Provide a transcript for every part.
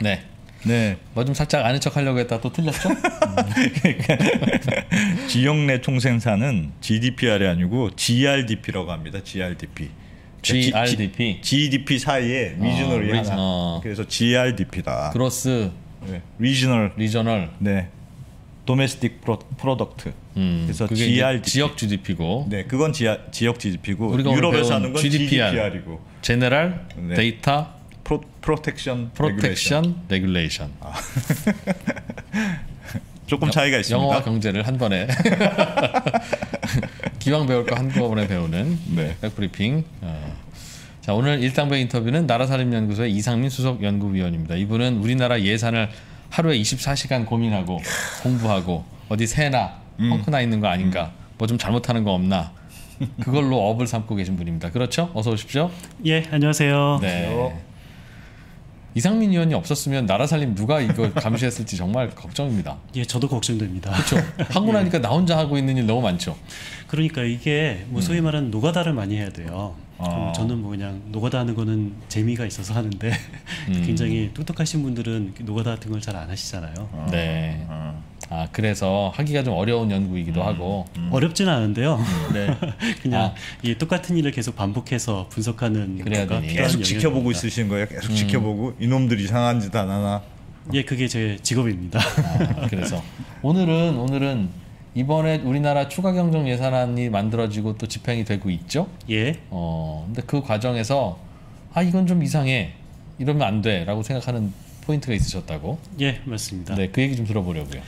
네. 네. 뭐 좀 살짝 아는 척 하려고 했다 또 틀렸죠? 지역 내 총생산은 GDPR이 아니고 GRDP라고 합니다. GRDP. GRDP. GDP 사이에 regional이 regi- 하나. 어. 그래서 GRDP다. gross 네. regional. regional. 네. domestic pro, product. 음, 그래서 GRDP. 지역 GDP고 네, 그건 지하, 지역 GDP고 유럽에서 하는 건 GDPR. general 네. data pro, protection protection regulation. 조금 차이가 있습니다. 영어와 경제를 한 번에 기왕 배울 거 한꺼번에 배우는 네. 백브리핑. 어. 자 오늘 일당백 인터뷰는 나라살림연구소의 이상민 수석 연구위원입니다. 이분은 우리나라 예산을 하루에 24시간 고민하고 공부하고 어디 새나 음. 펑크나 있는 거 아닌가, 뭐좀 잘못하는 거 없나 그걸로 업을 삼고 계신 분입니다. 그렇죠? 어서 오십시오. 예, 안녕하세요. 네. 이상민 의원이 없었으면 나라 살림 누가 이거 감시했을지 정말 걱정입니다. 예, 저도 걱정됩니다. 그렇죠. 하고 나니까 나 혼자 하고 있는 일 너무 많죠. 그러니까 이게 뭐 소위 말하는 노가다를 많이 해야 돼요. 아. 음, 저는 뭐 그냥 노가다 하는 거는 재미가 있어서 하는데 음. 굉장히 똑똑하신 분들은 노가다 같은 걸 잘 안 하시잖아요. 네. 어. 아 그래서 하기가 좀 어려운 연구이기도 하고. 어렵지는 않은데요. 네. 그냥 아. 이 똑같은 일을 계속 반복해서 분석하는 그래야 되니. 필요한 계속 지켜보고. 있으신 거예요. 계속 지켜보고 이놈들 이상한 짓 안 하나. 예, 그게 제 직업입니다. 아, 그래서 오늘은 오늘은 이번에 우리나라 추가 경정 예산안이 만들어지고 또 집행이 되고 있죠. 예, 어 근데 그 과정에서 아 이건 좀 이상해 이러면 안 돼라고 생각하는 포인트가 있으셨다고. 예, 맞습니다. 네, 그 얘기 좀 들어보려고요.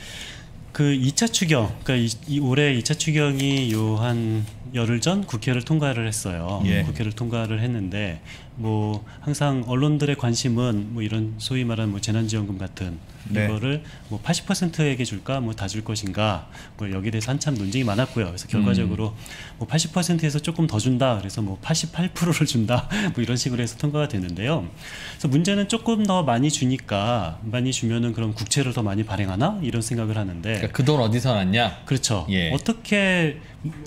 그 2차 추경, 그러니까 이, 이 올해 2차 추경이 요 한 열흘 전 국회를 통과를 했어요. 예. 국회를 통과를 했는데 뭐 항상 언론들의 관심은 뭐 이런 소위 말하는 뭐 재난지원금 같은 네. 이거를 뭐 80%에게 줄까 뭐 다 줄 것인가 뭐 여기에 대해서 한참 논쟁이 많았고요. 그래서 결과적으로 뭐 80%에서 조금 더 준다. 그래서 뭐 88%를 준다. 뭐 이런 식으로 해서 통과가 됐는데요. 그래서 문제는 조금 더 많이 주니까 많이 주면은 그럼 국채를 더 많이 발행하나 이런 생각을 하는데 그러니까 그돈 어디서 났냐? 그렇죠. 예. 어떻게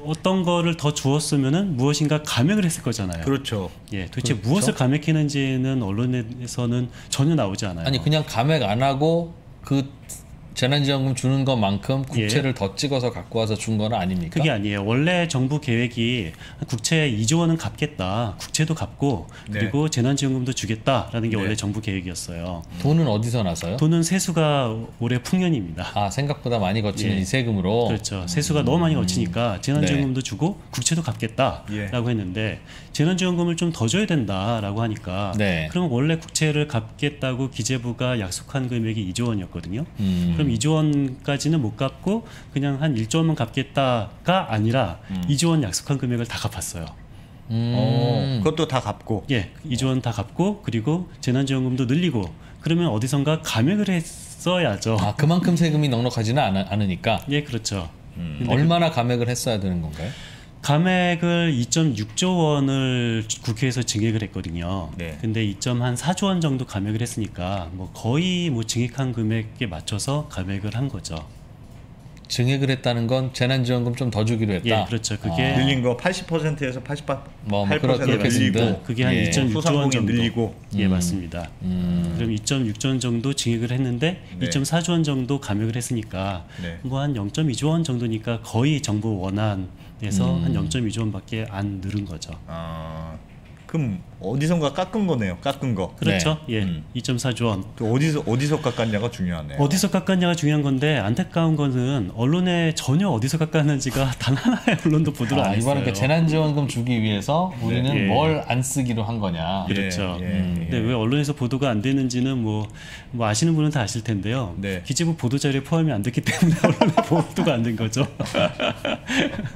어떤 거를 더 주었으면은 무엇인가 감액을 했을 거잖아요. 그렇죠. 예, 도대체 그렇죠. 무엇을 감액했는지는 언론에서는 전혀 나오지 않아요. 아니 그냥 감액 안 하고 그 재난지원금 주는 것만큼 국채를 더 찍어서 갖고 와서 준 건 아닙니까? 그게 아니에요. 원래 정부 계획이 국채 2조 원은 갚겠다. 국채도 갚고 네. 그리고 재난지원금도 주겠다라는 게 네. 원래 정부 계획이었어요. 돈은 어디서 나서요? 돈은 세수가 올해 풍년입니다. 아 생각보다 많이 거치는 예. 이 세금으로 그렇죠. 세수가 너무 많이 거치니까 재난지원금도 주고 국채도 갚겠다라고 예. 했는데 재난지원금을 좀 더 줘야 된다라고 하니까 네. 그럼 원래 국채를 갚겠다고 기재부가 약속한 금액이 2조 원이었거든요. 음. 그럼 2조 원까지는 못 갚고 그냥 한 1조 원만 갚겠다가 아니라 2조 원 약속한 금액을 다 갚았어요. 음. 어, 그것도 다 갚고. 예, 2조 원 다 갚고 그리고 재난지원금도 늘리고 그러면 어디선가 감액을 했어야죠. 아 그만큼 세금이 넉넉하지는 않, 않으니까 예, 그렇죠. 음. 근데 얼마나 감액을 했어야 되는 건가요? 감액을 2.6조 원을 국회에서 증액을 했거든요. 네. 근데 2.4조 원 정도 감액을 했으니까 뭐 거의 뭐 증액한 금액에 맞춰서 감액을 한 거죠. 증액을 했다는 건 재난지원금 좀 더 주기로 했다. 예, 그렇죠. 그게 아. 늘린 거 80%에서 88% 뭐, 뭐 그렇- 늘리고 됐든. 그게 한 예. 2.6조 원 정도. 늘리고. 예, 맞습니다. 음. 그럼 2.6조 원 정도 증액을 했는데 네. 2.4조 원 정도 감액을 했으니까 네. 뭐한 0.2조 원 정도니까 거의 정부 원안 에서 음. 한 0.2조 원밖에 안 늘은 거죠. 아, 그럼 어디선가 깎은 거네요. 깎은 거. 그렇죠. 예, 음. 2.4조 원. 그 어디서 어디서 깎았냐가 중요하네요. 어디서 깎았냐가 중요한 건데 안타까운 거는 언론에 전혀 어디서 깎았는지가 단 하나의 언론도 보도를 아, 안 했어요. 이번에 그 재난지원금 주기 위해서 우리는 예. 뭘안 쓰기로 한 거냐? 예, 그렇죠. 예, 음. 예. 근데 왜 언론에서 보도가 안 되는지는 뭐, 뭐 아시는 분은 다 아실 텐데요. 네. 기재부 보도 자료에 포함이 안 됐기 때문에 언론에 보도가 안 된 거죠.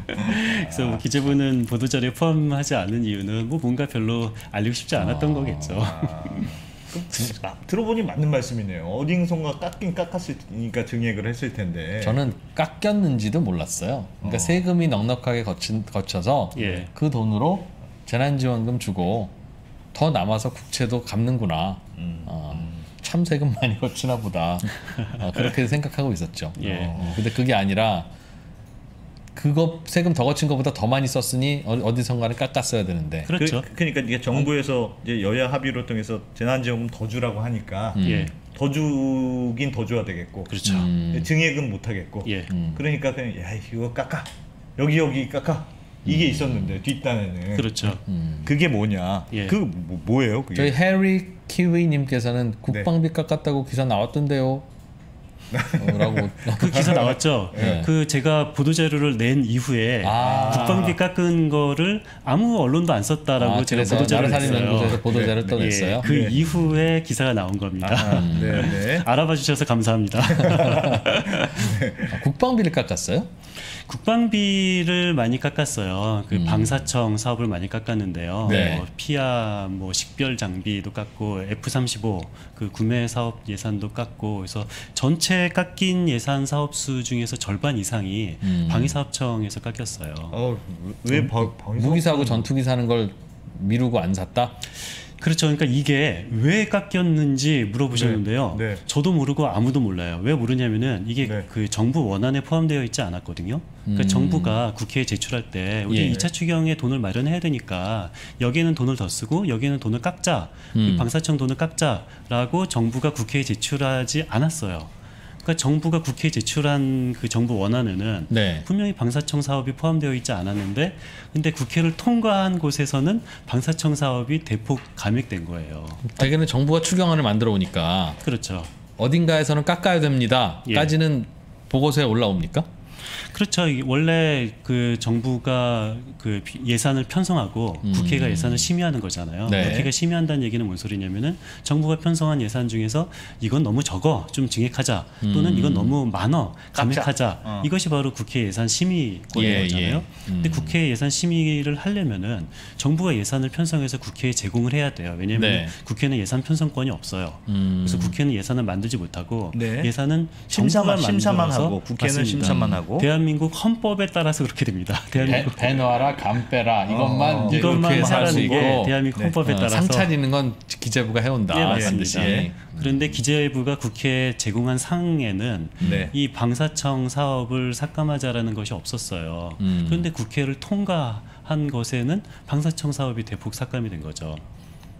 그래서 뭐 기재부는 보도 자료에 포함하지 않은 이유는 뭐 뭔가 별로 알리고 싶지 않았던 거겠죠. 아, 드- 아, 들어보니 맞는 말씀이네요. 어딘선가 깎긴 깎았으니까 증액을 했을 텐데. 저는 깎였는지도 몰랐어요. 그러니까 어. 세금이 넉넉하게 거친, 거쳐서 예. 그 돈으로 재난지원금 주고 더 남아서 국채도 갚는구나. 음. 어, 참 세금 많이 거치나 보다. 어, 그렇게 생각하고 있었죠. 예. 어, 근데 그게 아니라 그거 세금 더 거친 것보다 더 많이 썼으니 어- 어디선가는 깎았어야 되는데. 그렇죠. 그, 러니까 이게 정부에서 이제 여야 합의를 통해서 재난지원금 더 주라고 하니까 음. 예. 더 주긴 더 줘야 되겠고 그렇죠. 음. 증액은 못 하겠고 예. 그러니까 그냥 야 이거 깎아 여기 여기 깎아 이게 있었는데 뒷단에는 그렇죠. 음. 그게 뭐냐 예. 그 뭐, 뭐예요 그게 저희 해리 키위님께서는 국방비 깎았다고 기사 나왔던데요. 어, 라고 그 기사 나왔죠. 네. 그 제가 보도 자료를 낸 이후에 아. 국방비 깎은 거를 아무 언론도 안 썼다라고 아, 제가 보도 자료를 냈어요. 보도자를 네, 또 예, 냈어요. 그 네. 이후에 기사가 나온 겁니다. 아, 네, 네. 알아봐 주셔서 감사합니다. 아, 국방비를 깎았어요? 국방비를 많이 깎았어요. 그 방사청 사업을 많이 깎았는데요. 음. 네. 뭐 피아 뭐 식별 장비도 깎고 F35 그 구매 사업 예산도 깎고 그래서 전체 깎인 예산 사업 수 중에서 절반 이상이 음. 방위사업청에서 깎였어요. 어, 왜 방, 방, 무기 사고 전투기 사는 걸 미루고 안 샀다? 그렇죠. 그러니까 이게 왜 깎였는지 물어보셨는데요. 네, 네. 저도 모르고 아무도 몰라요. 왜 모르냐면은 이게 네. 그 정부 원안에 포함되어 있지 않았거든요. 그러니까 음. 정부가 국회에 제출할 때 우리 예. 이 2차 추경에 돈을 마련해야 되니까 여기에는 돈을 더 쓰고 여기에는 돈을 깎자. 음. 그 방사청 돈을 깎자라고 정부가 국회에 제출하지 않았어요. 그러니까 정부가 국회에 제출한 그 정부 원안에는 네. 분명히 방사청 사업이 포함되어 있지 않았는데 근데 국회를 통과한 곳에서는 방사청 사업이 대폭 감액된 거예요. 대개는 정부가 추경안을 만들어 오니까 그렇죠. 어딘가에서는 깎아야 됩니다. 예. 까지는 보고서에 올라옵니까? 그렇죠. 원래 그 정부가 그 비- 예산을 편성하고 음. 국회가 예산을 심의하는 거잖아요. 네. 국회가 심의한다는 얘기는 뭔 소리냐면은 정부가 편성한 예산 중에서 이건 너무 적어 좀 증액하자 또는 음. 이건 너무 많어 감액하자 어. 이것이 바로 국회 예산 심의권인 예, 거잖아요. 예. 근데 음. 국회 예산 심의를 하려면은 정부가 예산을 편성해서 국회에 제공을 해야 돼요. 왜냐하면 네. 국회는 예산 편성권이 없어요. 음. 그래서 국회는 예산을 만들지 못하고 네. 예산은 심사만- 정부가 심사만 하고, 국회는 맞습니다. 심사만 하고. 대한민국 헌법에 따라서 그렇게 됩니다. 배, 대한민국 배놔라 감 빼라 이것만 어, 이것만 하라는 있고 게 대한민국 네. 헌법에 어, 따라서 상 차리는 건 기재부가 해온다. 예, 반드시. 맞습니다. 예. 그런데 기재부가 국회에 제공한 상에는 네. 이 방사청 사업을 삭감하자라는 것이 없었어요. 음. 그런데 국회를 통과한 것에는 방사청 사업이 대폭 삭감이 된 거죠.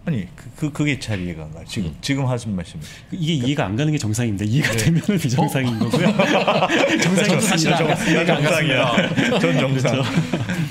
아니 그, 그 그 게 잘 이해가 안 가. 지금 음. 지금 하신 말씀. 이게 이해가 안 가는 게 정상인데 이해가 네. 되면 비정상인 어? 거고요. 정상이 사실 정상이야. 전 정상.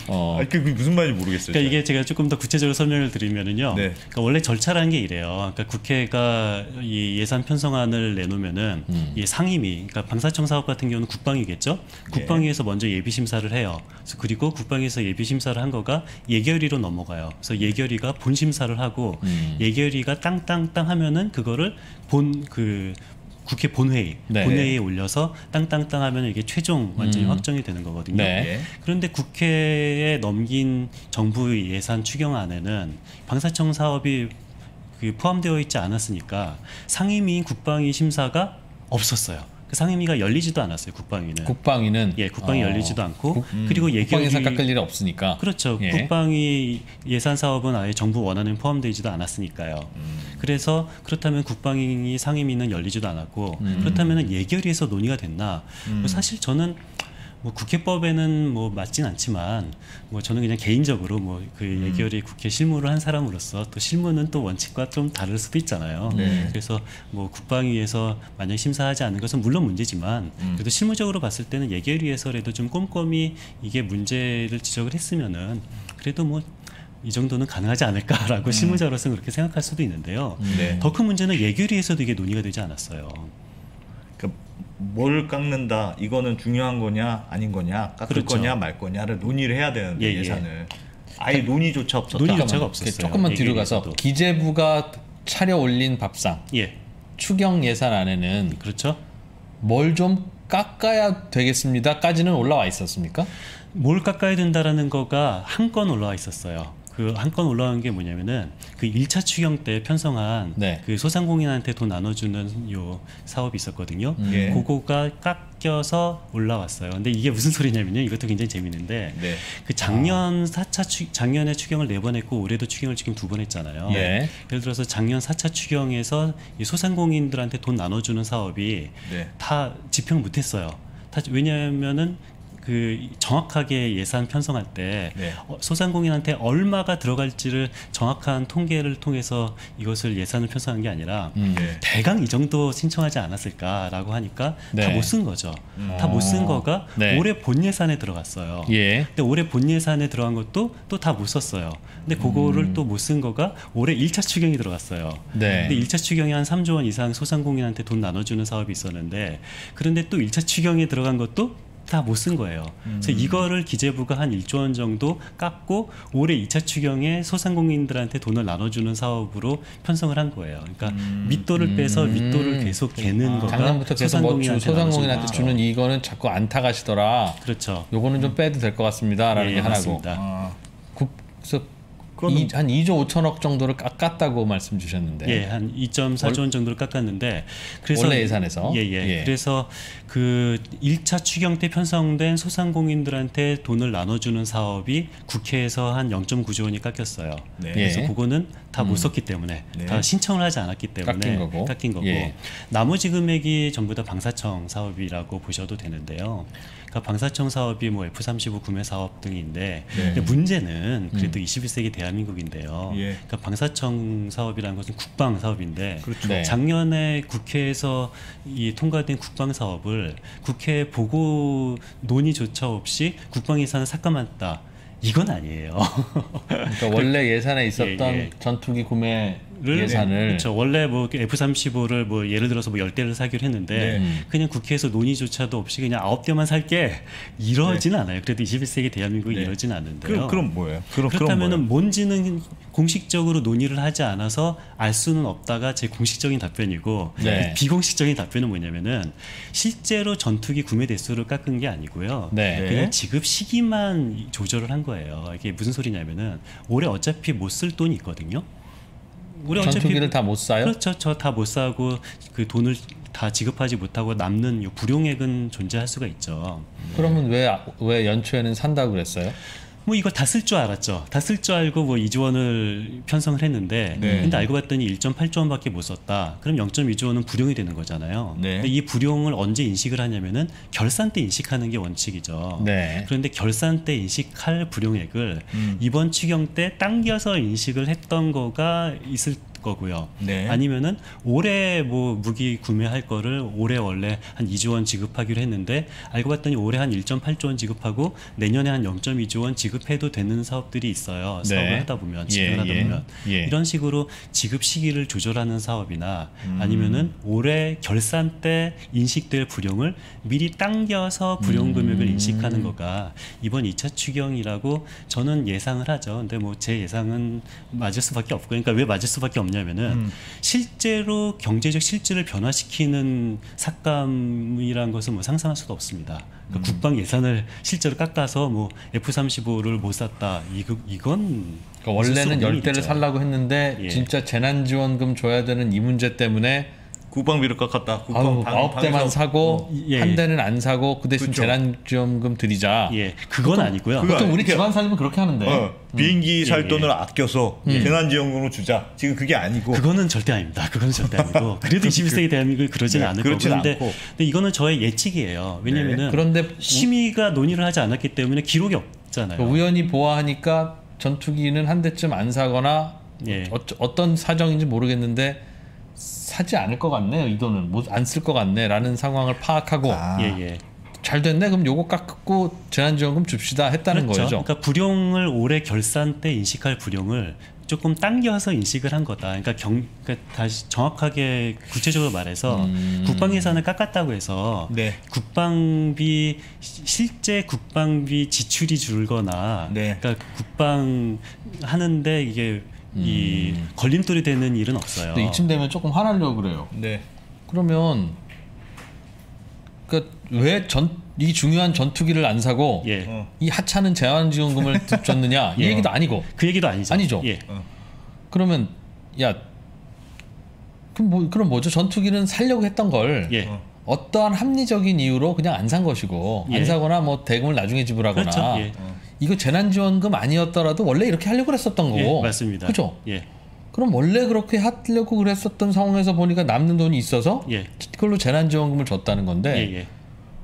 어. 아니 그, 그 무슨 말인지 모르겠어요. 그러니까 이게 제가 조금 더 구체적으로 설명을 드리면은요. 네. 그러니까 원래 절차라는 게 이래요. 그러니까 국회가 이 예산 편성안을 내놓으면은 음. 이 상임위, 그러니까 방사청 사업 같은 경우는 국방위겠죠. 국방위에서 먼저 예비 심사를 해요. 그래서 그리고 국방위에서 예비 심사를 한 거가 예결위로 넘어가요. 그래서 예결위가 본 심사를 하고 음. 예결위가 땅땅땅 하면은 그거를 본 그 국회 본회의, 네. 본회의에 올려서 땅땅땅 하면 이게 최종 완전히 음. 확정이 되는 거거든요. 네. 예. 그런데 국회에 넘긴 정부의 예산 추경안에는 방사청 사업이 그 포함되어 있지 않았으니까 상임위인 국방위 심사가 없었어요. 그 상임위가 열리지도 않았어요. 국방위는. 국방위는 예, 국방위 어, 열리지도 않고 국- 그리고 예결위 국방에서 깎을 일이 없으니까. 그렇죠. 예. 국방위 예산 사업은 아예 정부 원안에 포함되지도 않았으니까요. 그래서 그렇다면 국방위 상임위는 열리지도 않았고 음. 그렇다면 예결위에서 논의가 됐나? 뭐 사실 저는 뭐 국회법에는 뭐 맞진 않지만 뭐 저는 그냥 개인적으로 뭐 그 예결위 국회 실무를 한 사람으로서 또 실무는 또 원칙과 좀 다를 수도 있잖아요. 네. 그래서 뭐 국방위에서 만약 심사하지 않은 것은 물론 문제지만 그래도 실무적으로 봤을 때는 예결위에서라도 좀 꼼꼼히 이게 문제를 지적을 했으면은 그래도 뭐이 정도는 가능하지 않을까라고 실무자로서는 그렇게 생각할 수도 있는데요. 네. 더큰 문제는 예결위에서도 이게 논의가 되지 않았어요. 뭘 깎는다 이거는 중요한 거냐 아닌 거냐 깎을 그렇죠. 거냐 말 거냐를 논의를 해야 되는데 예, 예. 예산을 아예 논의조차 없었다. 논의 잠깐만, 자체가 없었어요. 조금만 뒤로 가서. 기재부가 차려 올린 밥상 예, 추경 예산 안에는 그렇죠. 뭘 좀 깎아야 되겠습니다까지는 올라와 있었습니까? 뭘 깎아야 된다라는 거가 한 건 올라와 있었어요. 그 한 건 올라온 게 뭐냐면은 그 1차 추경 때 편성한 네. 그 소상공인한테 돈 나눠주는 요 사업이 있었거든요. 음. 예. 그거가 깎여서 올라왔어요. 근데 이게 무슨 소리냐면요. 이것도 굉장히 재밌는데 네. 그 작년 4차 추, 작년에 추경을 네 번 했고 올해도 추경을 지금 두 번 했잖아요. 예. 예를 들어서 작년 4차 추경에서 이 소상공인들한테 돈 나눠주는 사업이 네. 다 집행 못했어요. 다 왜냐하면은 그그 정확하게 예산 편성할 때 네. 어, 소상공인한테 얼마가 들어갈지를 정확한 통계를 통해서 이것을 예산을 편성한 게 아니라 음. 네. 대강 이 정도 신청하지 않았을까라고 하니까 네. 다못 쓴 거죠. 다못 쓴 거가 네. 올해 본 예산에 들어갔어요. 예. 근데 올해 본 예산에 들어간 것도 또 다 못 썼어요. 근데 그거를 또못 쓴 거가 올해 1차 추경이 들어갔어요. 네. 근데 1차 추경에 한 3조 원 이상 소상공인한테 돈 나눠주는 사업이 있었는데 그런데 또 1차 추경에 들어간 것도 다 못 쓴 거예요. 그래서 이거를 기재부가 한 1조 원 정도 깎고 올해 2차 추경에 소상공인들한테 돈을 나눠주는 사업으로 편성을 한 거예요. 그러니까 밑도를 빼서 윗도를 계속 개는 거가 음. 작년부터 계속 뭐 주, 소상공인한테 소상공인한테 주는 이거는 자꾸 안 타가시더라. 그렇죠. 요거는 좀 빼도 될 것 같습니다라는 예, 게 하나고. 맞습니다. 아, 국, 이, 한 2조 5천억 정도를 깎았다고 말씀 주셨는데. 예, 한 2.4조 원 정도를 깎았는데 그래서 원래 예산에서? 예, 예. 예. 그래서 그 1차 추경 때 편성된 소상공인들한테 돈을 나눠 주는 사업이 국회에서 한 0.9조 원이 깎였어요. 네. 그래서 예. 그거는 다못 썼기 때문에 네. 다 신청을 하지 않았기 때문에 깎인 거고. 깎인 거고. 예. 나머지 금액이 전부 다 방사청 사업이라고 보셔도 되는데요. 그러니까 방사청 사업이 뭐 F-35 구매 사업 등인데 네. 문제는 그래도 음. 21세기 대한민국인데요. 예. 그러니까 방사청 사업이라는 것은 국방 사업인데 그렇죠. 네. 작년에 국회에서 이 통과된 국방 사업을 국회 보고 논의조차 없이 국방 예산을 삭감했다. 이건 아니에요. 그러니까 원래 예산에 있었던 예, 예. 전투기 구매 를- 예산을 그렇죠. 원래 뭐 F-35를 뭐 예를 들어서 뭐 10대를 사기로 했는데 네. 그냥 국회에서 논의조차도 없이 그냥 9대만 살게 이러진 않아요. 그래도 21세기 대한민국이 네. 이러진 않는데요. 그, 그럼 뭐예요? 그럼 뭐예요? 뭔지는 공식적으로 논의를 하지 않아서 알 수는 없다가 제 공식적인 답변이고 네. 비공식적인 답변은 뭐냐면은 실제로 전투기 구매 대수를 깎은 게 아니고요. 네. 그냥 지급 시기만 조절을 한 거예요. 이게 무슨 소리냐면은 올해 어차피 못 쓸 돈이 있거든요. 올해 전투기를 다 못 사요? 그렇죠. 저 다 못 사고 그 돈을 다 지급하지 못하고 남는 요 불용액은 존재할 수가 있죠. 그러면 왜 왜 연초에는 산다고 그랬어요? 뭐 이거 다쓸 줄 알았죠. 다 쓸 줄 알고 뭐 2조 원을 편성을 했는데 네. 근데 알고 봤더니 1.8조 원밖에 못 썼다. 그럼 0.2조 원은 불용이 되는 거잖아요. 네. 근데 이 불용을 언제 인식을 하냐면은 결산 때 인식하는 게 원칙이죠. 네. 그런데 결산 때 인식할 불용액을 음. 이번 추경 때 당겨서 인식을 했던 거가 있을 거고요. 네. 아니면은 올해 뭐 무기 구매할 거를 올해 원래 한 2조 원 지급하기로 했는데 알고 봤더니 올해 한 1.8조 원 지급하고 내년에 한 0.2조 원 지급해도 되는 사업들이 있어요. 네. 사업을 하다 보면 예, 하다 예, 보면 예. 이런 식으로 지급 시기를 조절하는 사업이나 음. 아니면은 올해 결산 때 인식될 불용을 미리 당겨서 불용 금액을 음. 인식하는 거가 이번 2차 추경이라고 저는 예상을 하죠. 근데 뭐 제 예상은 맞을 수밖에 없고 그러니까 왜 맞을 수밖에 없 냐면은 음. 실제로 경제적 실질을 변화시키는 삭감이라는 것은 뭐 상상할 수도 없습니다. 음. 그러니까 국방 예산을 실제로 깎아서 뭐 F-35를 못 샀다. 이거 이건 그러니까 원래는 없는 열 대를 일이죠. 살라고 했는데 예. 진짜 재난지원금 줘야 되는 이 문제 때문에 국방비를 깎았다. 국방 아홉 대만 사고 어, 예, 한 예. 대는 안 사고 그 대신 그렇죠. 재난지원금 드리자. 예, 그건 아니고요. 그거 보통 우리 그러니까- 집안 살면 그렇게 하는데. 어, 비행기 살 예, 돈을 아껴서 재난지원금으로 주자. 지금 그게 아니고 그거는 절대 아닙니다. 그거는 절대 아니고. 그래도 21세기 대한민국이 그러지는 네, 않을 거고. 근데, 않고. 근데 이거는 저의 예측이에요. 왜냐면은 네. 그런데 심의가 논의를 하지 않았기 때문에 기록이 없잖아요. 그 우연히 보아하니까 전투기는 한 대쯤 안 사거나 예. 어, 어떤 사정인지 모르겠는데 사지 않을 것 같네요. 이 돈은 안쓸 것 같네라는 상황을 파악하고 아, 예, 예. 잘 됐네. 그럼 요거 깎고 재난지원금 줍시다 했다는 그렇죠. 거죠. 그러니까 불용을 올해 결산 때 인식할 불용을 조금 당겨서 인식을 한 거다. 그러니까 경, 그러니까 다시 정확하게 구체적으로 말해서 음. 국방 예산을 깎았다고 해서 네. 국방비 시- 실제 국방비 지출이 줄거나 네. 그러니까 국방 하는데 이게 이 걸림돌이 되는 일은 없어요. 음. 근데 이쯤 되면 조금 화나려고 그래요. 네. 그러면 그왜 전 이 중요한 전투기를 안 사고 예. 어. 이 하찮은 재난지원금을 줬느냐 이 예. 얘기도 아니고 그 얘기도 아니죠. 아니죠. 예. 그러면 야 그럼 뭐 그럼 뭐죠 전투기는 살려고 했던 걸 예. 어. 어떠한 합리적인 이유로 그냥 안 산 것이고 예. 안 사거나 뭐 대금을 나중에 지불하거나 그렇죠. 예. 이거 재난지원금 아니었더라도 원래 이렇게 하려고 그랬었던 예, 거고 맞습니다. 그죠 예. 그럼 원래 그렇게 하려고 그랬었던 상황에서 보니까 남는 돈이 있어서 예. 그걸로 재난지원금을 줬다는 건데 예, 예.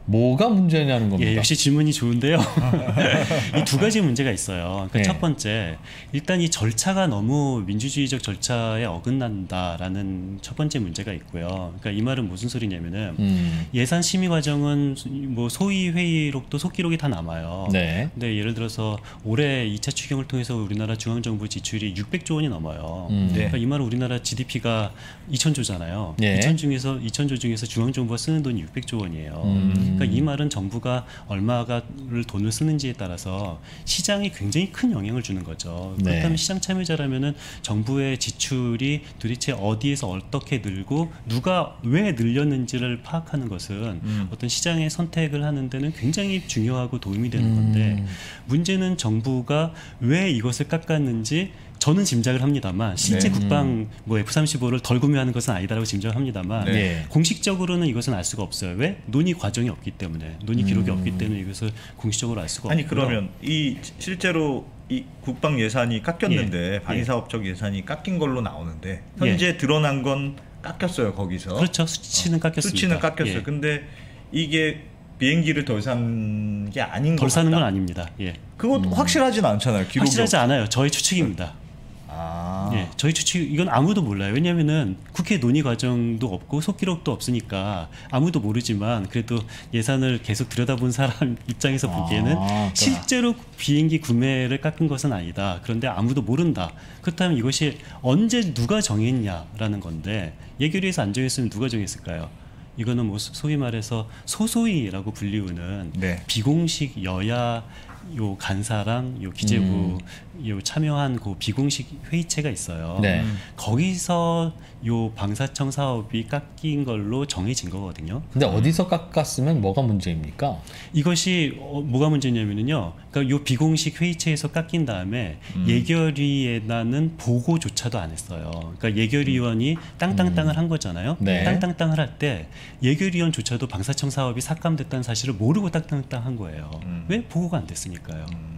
뭐가 문제냐는 겁니다. 예, 역시 질문이 좋은데요. 이 두 가지 문제가 있어요. 그러니까 예. 첫 번째, 일단 이 절차가 너무 민주주의적 절차에 어긋난다라는 첫 번째 문제가 있고요. 그러니까 이 말은 무슨 소리냐면은 음, 예산 심의 과정은 뭐 소위 회의록도 속기록이 다 남아요. 네. 근데 예를 들어서 올해 2차 추경을 통해서 우리나라 중앙정부 지출이 600조 원이 넘어요. 음. 네. 그러니까 이 말은 우리나라 GDP가 2천조잖아요. 예. 2천 중에서 2천조 중에서 중앙정부가 쓰는 돈이 600조 원이에요. 음. 그러니까 이 말은 정부가 얼마가를 돈을 쓰는지에 따라서 시장에 굉장히 큰 영향을 주는 거죠. 네. 그렇다면 시장 참여자라면은 정부의 지출이 도대체 어디에서 어떻게 늘고 누가 왜 늘렸는지를 파악하는 것은 음. 어떤 시장의 선택을 하는 데는 굉장히 중요하고 도움이 되는 음. 건데 문제는 정부가 왜 이것을 깎았는지 저는 짐작을 합니다만 실제 네. 국방 뭐 F-35를 덜 구매하는 것은 아니다라고 짐작을 합니다만 네. 예. 공식적으로는 이것은 알 수가 없어요. 왜? 논의 과정이 없기 때문에 논의 기록이 음. 없기 때문에 이것을 공식적으로 알 수가 아니 없고요. 그러면 이 실제로 이 국방 예산이 깎였는데 예. 방위사업적 예산이 깎인 걸로 나오는데 현재 드러난 건 깎였어요 거기서 그렇죠. 수치는 깎였습니다. 수치는 깎였어요. 예. 근데 이게 비행기를 덜 산 게 아닌 덜것 사는. 건 아닙니다. 예. 그거 확실하진 않잖아요. 기록이 확실하지 없- 않아요. 저의 추측입니다. 아. 예, 저희 추측 이건 아무도 몰라요. 왜냐하면은 국회 논의 과정도 없고 속기록도 없으니까 아무도 모르지만 그래도 예산을 계속 들여다본 사람 입장에서 보기에는 아, 실제로 비행기 구매를 깎은 것은 아니다. 그런데 아무도 모른다. 그렇다면 이것이 언제 누가 정했냐라는 건데 예결위에서 안 정했으면 누가 정했을까요? 이거는 뭐 소- 소위 말해서 소소위라고 불리우는 네. 비공식 여야 요 간사랑 요 기재부 요 참여한 그 비공식 회의체가 있어요. 네. 음. 거기서 요 방사청 사업이 깎인 걸로 정해진 거거든요. 근데 어디서 깎았으면 뭐가 문제입니까? 이것이 어, 뭐가 문제냐면요. 그러니까 요 비공식 회의체에서 깎인 다음에 음. 예결위에다는 보고조차도 안 했어요. 그러니까 예결위원이 땅땅땅을 한 거잖아요. 네. 땅땅땅을 할 때 예결위원조차도 방사청 사업이 삭감됐다는 사실을 모르고 땅땅땅 한 거예요. 음. 왜 보고가 안 됐으니까요. 음.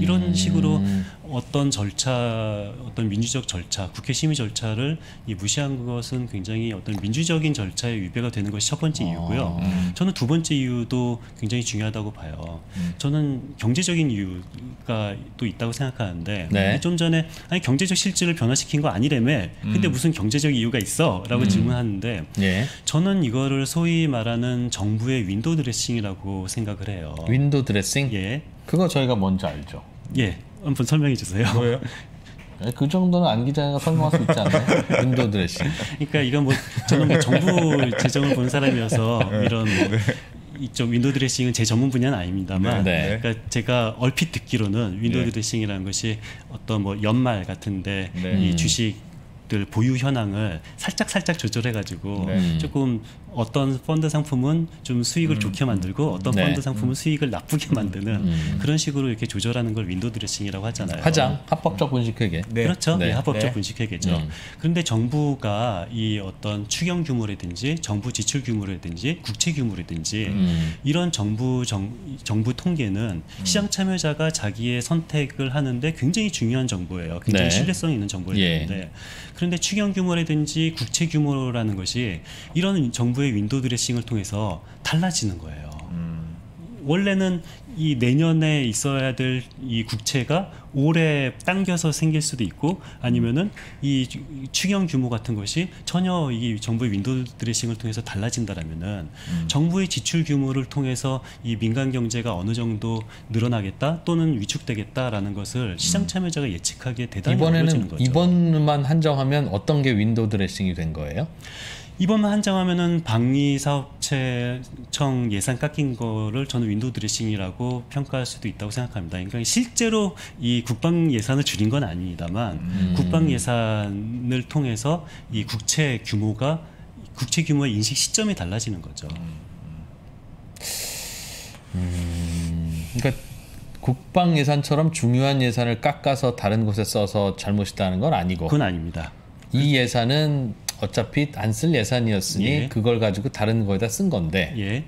이런 음. 식으로 어떤 절차, 어떤 민주적 절차, 국회 심의 절차를 이 무시한 것은 굉장히 어떤 민주적인 절차에 위배가 되는 것이 첫 번째 이유고요. 음. 저는 두 번째 이유도 굉장히 중요하다고 봐요. 음. 저는 경제적인 이유가 또 있다고 생각하는데 네. 좀 전에 아니 경제적 실질을 변화시킨 거 아니래매. 근데 음. 무슨 경제적 이유가 있어?라고 음. 질문하는데 예. 저는 이거를 소위 말하는 정부의 window dressing이라고 생각을 해요. window dressing? 예, 그거 저희가 뭔지 알죠. 예, 한번 설명해 주세요. 뭐예요? 예, 그 정도는 안 기자가 설명할 수 있지 않나요? window dressing. 그러니까 이건 뭐 저는 뭐 정부 재정을 본 사람이어서 이런 뭐 이쪽 window dressing은 제 전문 분야는 아닙니다만 네. 그러니까 제가 얼핏 듣기로는 window 네. dressing이라는 것이 어떤 뭐 연말 같은데 네. 이 음. 주식 들 보유 현황을 살짝 살짝 조절해 가지고 네. 조금 어떤 펀드 상품은 좀 수익을 음. 좋게 만들고 어떤 네. 펀드 상품은 수익을 나쁘게 만드는 음. 그런 식으로 이렇게 조절하는 걸 window dressing이라고 하잖아요. 화장, 합법적 분식회계. 네. 그렇죠. 네. 예, 합법적 네. 분식회계죠. 음. 그런데 정부가 이 어떤 추경 규모라든지 정부 지출 규모라든지 국채 규모라든지 음. 이런 정부 정, 정부 통계는 시장 참여자가 자기의 선택을 하는데 굉장히 중요한 정보예요. 굉장히 네. 신뢰성 있는 정보를 예. 는데 그런데 추경 규모라든지 국채 규모라는 것이 이런 정부의 window dressing을 통해서 달라지는 거예요. 음. 원래는 이 내년에 있어야 될 이 국채가 올해 당겨서 생길 수도 있고 아니면은 이 추- 추경 규모 같은 것이 전혀 이 정부의 window dressing을 통해서 달라진다라면은 음. 정부의 지출 규모를 통해서 이 민간 경제가 어느 정도 늘어나겠다 또는 위축되겠다라는 것을 시장 참여자가 예측하기에 대단히 이번에는 거죠. 이번만 한정하면 어떤 게 window dressing이 된 거예요? 이번만 한정하면은 방위사업청 예산 깎인 거를 저는 window dressing이라고 평가할 수도 있다고 생각합니다. 그러니까 실제로 이 국방 예산을 줄인 건 아닙니다만 음. 국방 예산을 통해서 이 국채 규모가 국채 규모의 인식 시점이 달라지는 거죠. 그러니까 국방 예산처럼 중요한 예산을 깎아서 다른 곳에 써서 잘못이다는 건 아니고 그건 아닙니다. 이 예산은 어차피 안 쓸 예산이었으니 예. 그걸 가지고 다른 거에다 쓴 건데 예.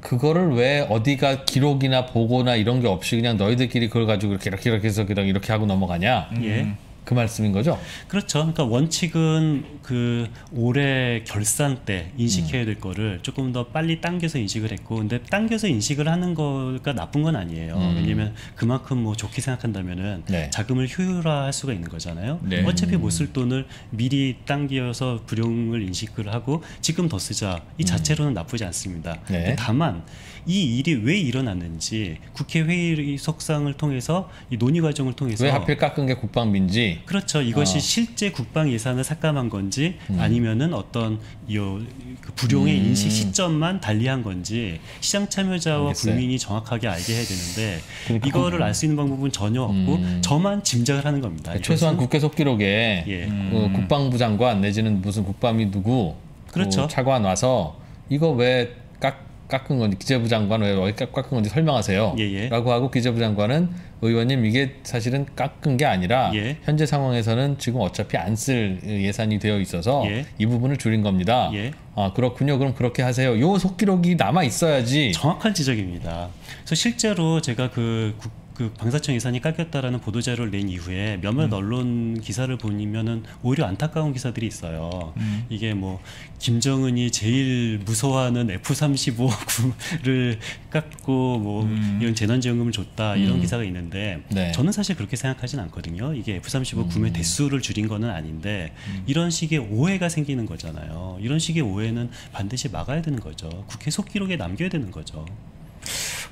그거를 왜 어디가 기록이나 보고나 이런 게 없이 그냥 너희들끼리 그걸 가지고 이렇게 이렇게 이렇게 해서 그냥 이렇게 하고 넘어가냐? 예. 음. 그 말씀인 거죠? 그렇죠. 그러니까 원칙은 그 올해 결산 때 인식해야 될 거를 조금 더 빨리 당겨서 인식을 했고, 근데 당겨서 인식을 하는 거가 나쁜 건 아니에요. 음. 왜냐면 그만큼 뭐 좋게 생각한다면은 네. 자금을 효율화할 수가 있는 거잖아요. 네. 어차피 못 쓸 돈을 미리 당겨서 불용을 인식을 하고 지금 더 쓰자 이 자체로는 나쁘지 않습니다. 음. 네. 다만 이 일이 왜 일어났는지 국회 회의 속상을 통해서 이 논의 과정을 통해서 왜 하필 깎은 게 국방비인지 그렇죠. 이것이 어. 실제 국방 예산을 삭감한 건지 아니면은 어떤 요, 그 불용의 음. 인식 시점만 달리한 건지 시장 참여자와 알겠어요. 국민이 정확하게 알게 해야 되는데 그러니까 이거를 알 수 있는 방법은 전혀 없고 음. 저만 짐작을 하는 겁니다. 최소한 이것은- 국회 속기록에 예. 그 국방부 장관 내지는 무슨 국방위 누구 그렇죠. 그 차관 와서 이거 왜 깎, 깎은 건지 기재부 장관 왜 깎은 건지 설명하세요. 예, 예. 라고 하고 기재부 장관은 의원님 이게 사실은 깎은 게 아니라 예. 현재 상황에서는 지금 어차피 안 쓸 예산이 되어 있어서 예. 이 부분을 줄인 겁니다. 예. 아 그렇군요. 그럼 그렇게 하세요. 요 속기록이 남아 있어야지. 정확한 지적입니다. 그래서 실제로 제가 그, 국- 그 방사청 예산이 깎였다라는 보도 자료를 낸 이후에 몇몇 언론 기사를 보면은 오히려 안타까운 기사들이 있어요. 이게 뭐 김정은이 제일 무서워하는 F-35를 깎고 뭐 이런 재난지원금을 줬다 이런 기사가 있는데 네. 저는 사실 그렇게 생각하진 않거든요. 이게 F-35 구매 대수를 줄인 거는 아닌데 이런 식의 오해가 생기는 거잖아요. 이런 식의 오해는 반드시 막아야 되는 거죠. 국회 속기록에 남겨야 되는 거죠.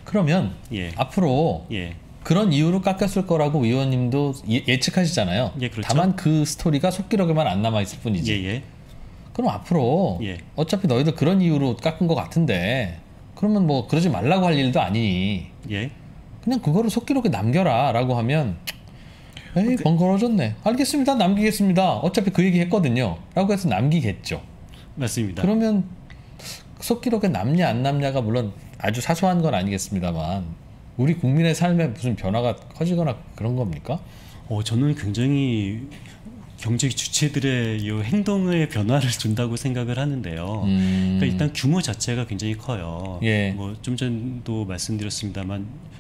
그러면 예. 앞으로 예. 그런 이유로 깎였을 거라고 의원님도 예, 예측하시잖아요. 예, 그렇죠. 다만 그 스토리가 속기록에만 안 남아 있을 뿐이지. 예, 예. 그럼 앞으로 예. 어차피 너희들 그런 이유로 깎은 것 같은데 그러면 뭐 그러지 말라고 할 일도 아니니 예. 그냥 그거를 속기록에 남겨라라고 하면 에이 번거로워졌네. 알겠습니다. 남기겠습니다. 어차피 그 얘기 했거든요. 라고 해서 남기겠죠. 맞습니다. 그러면 속기록에 남냐 안 남냐가 물론 아주 사소한 건 아니겠습니다만 우리 국민의 삶에 무슨 변화가 커지거나 그런 겁니까? 어, 저는 굉장히 경제 주체들의 이 행동의 변화를 준다고 생각을 하는데요. 음. 그러니까 일단 규모 자체가 굉장히 커요. 예. 뭐좀 전도 말씀드렸습니다만 정-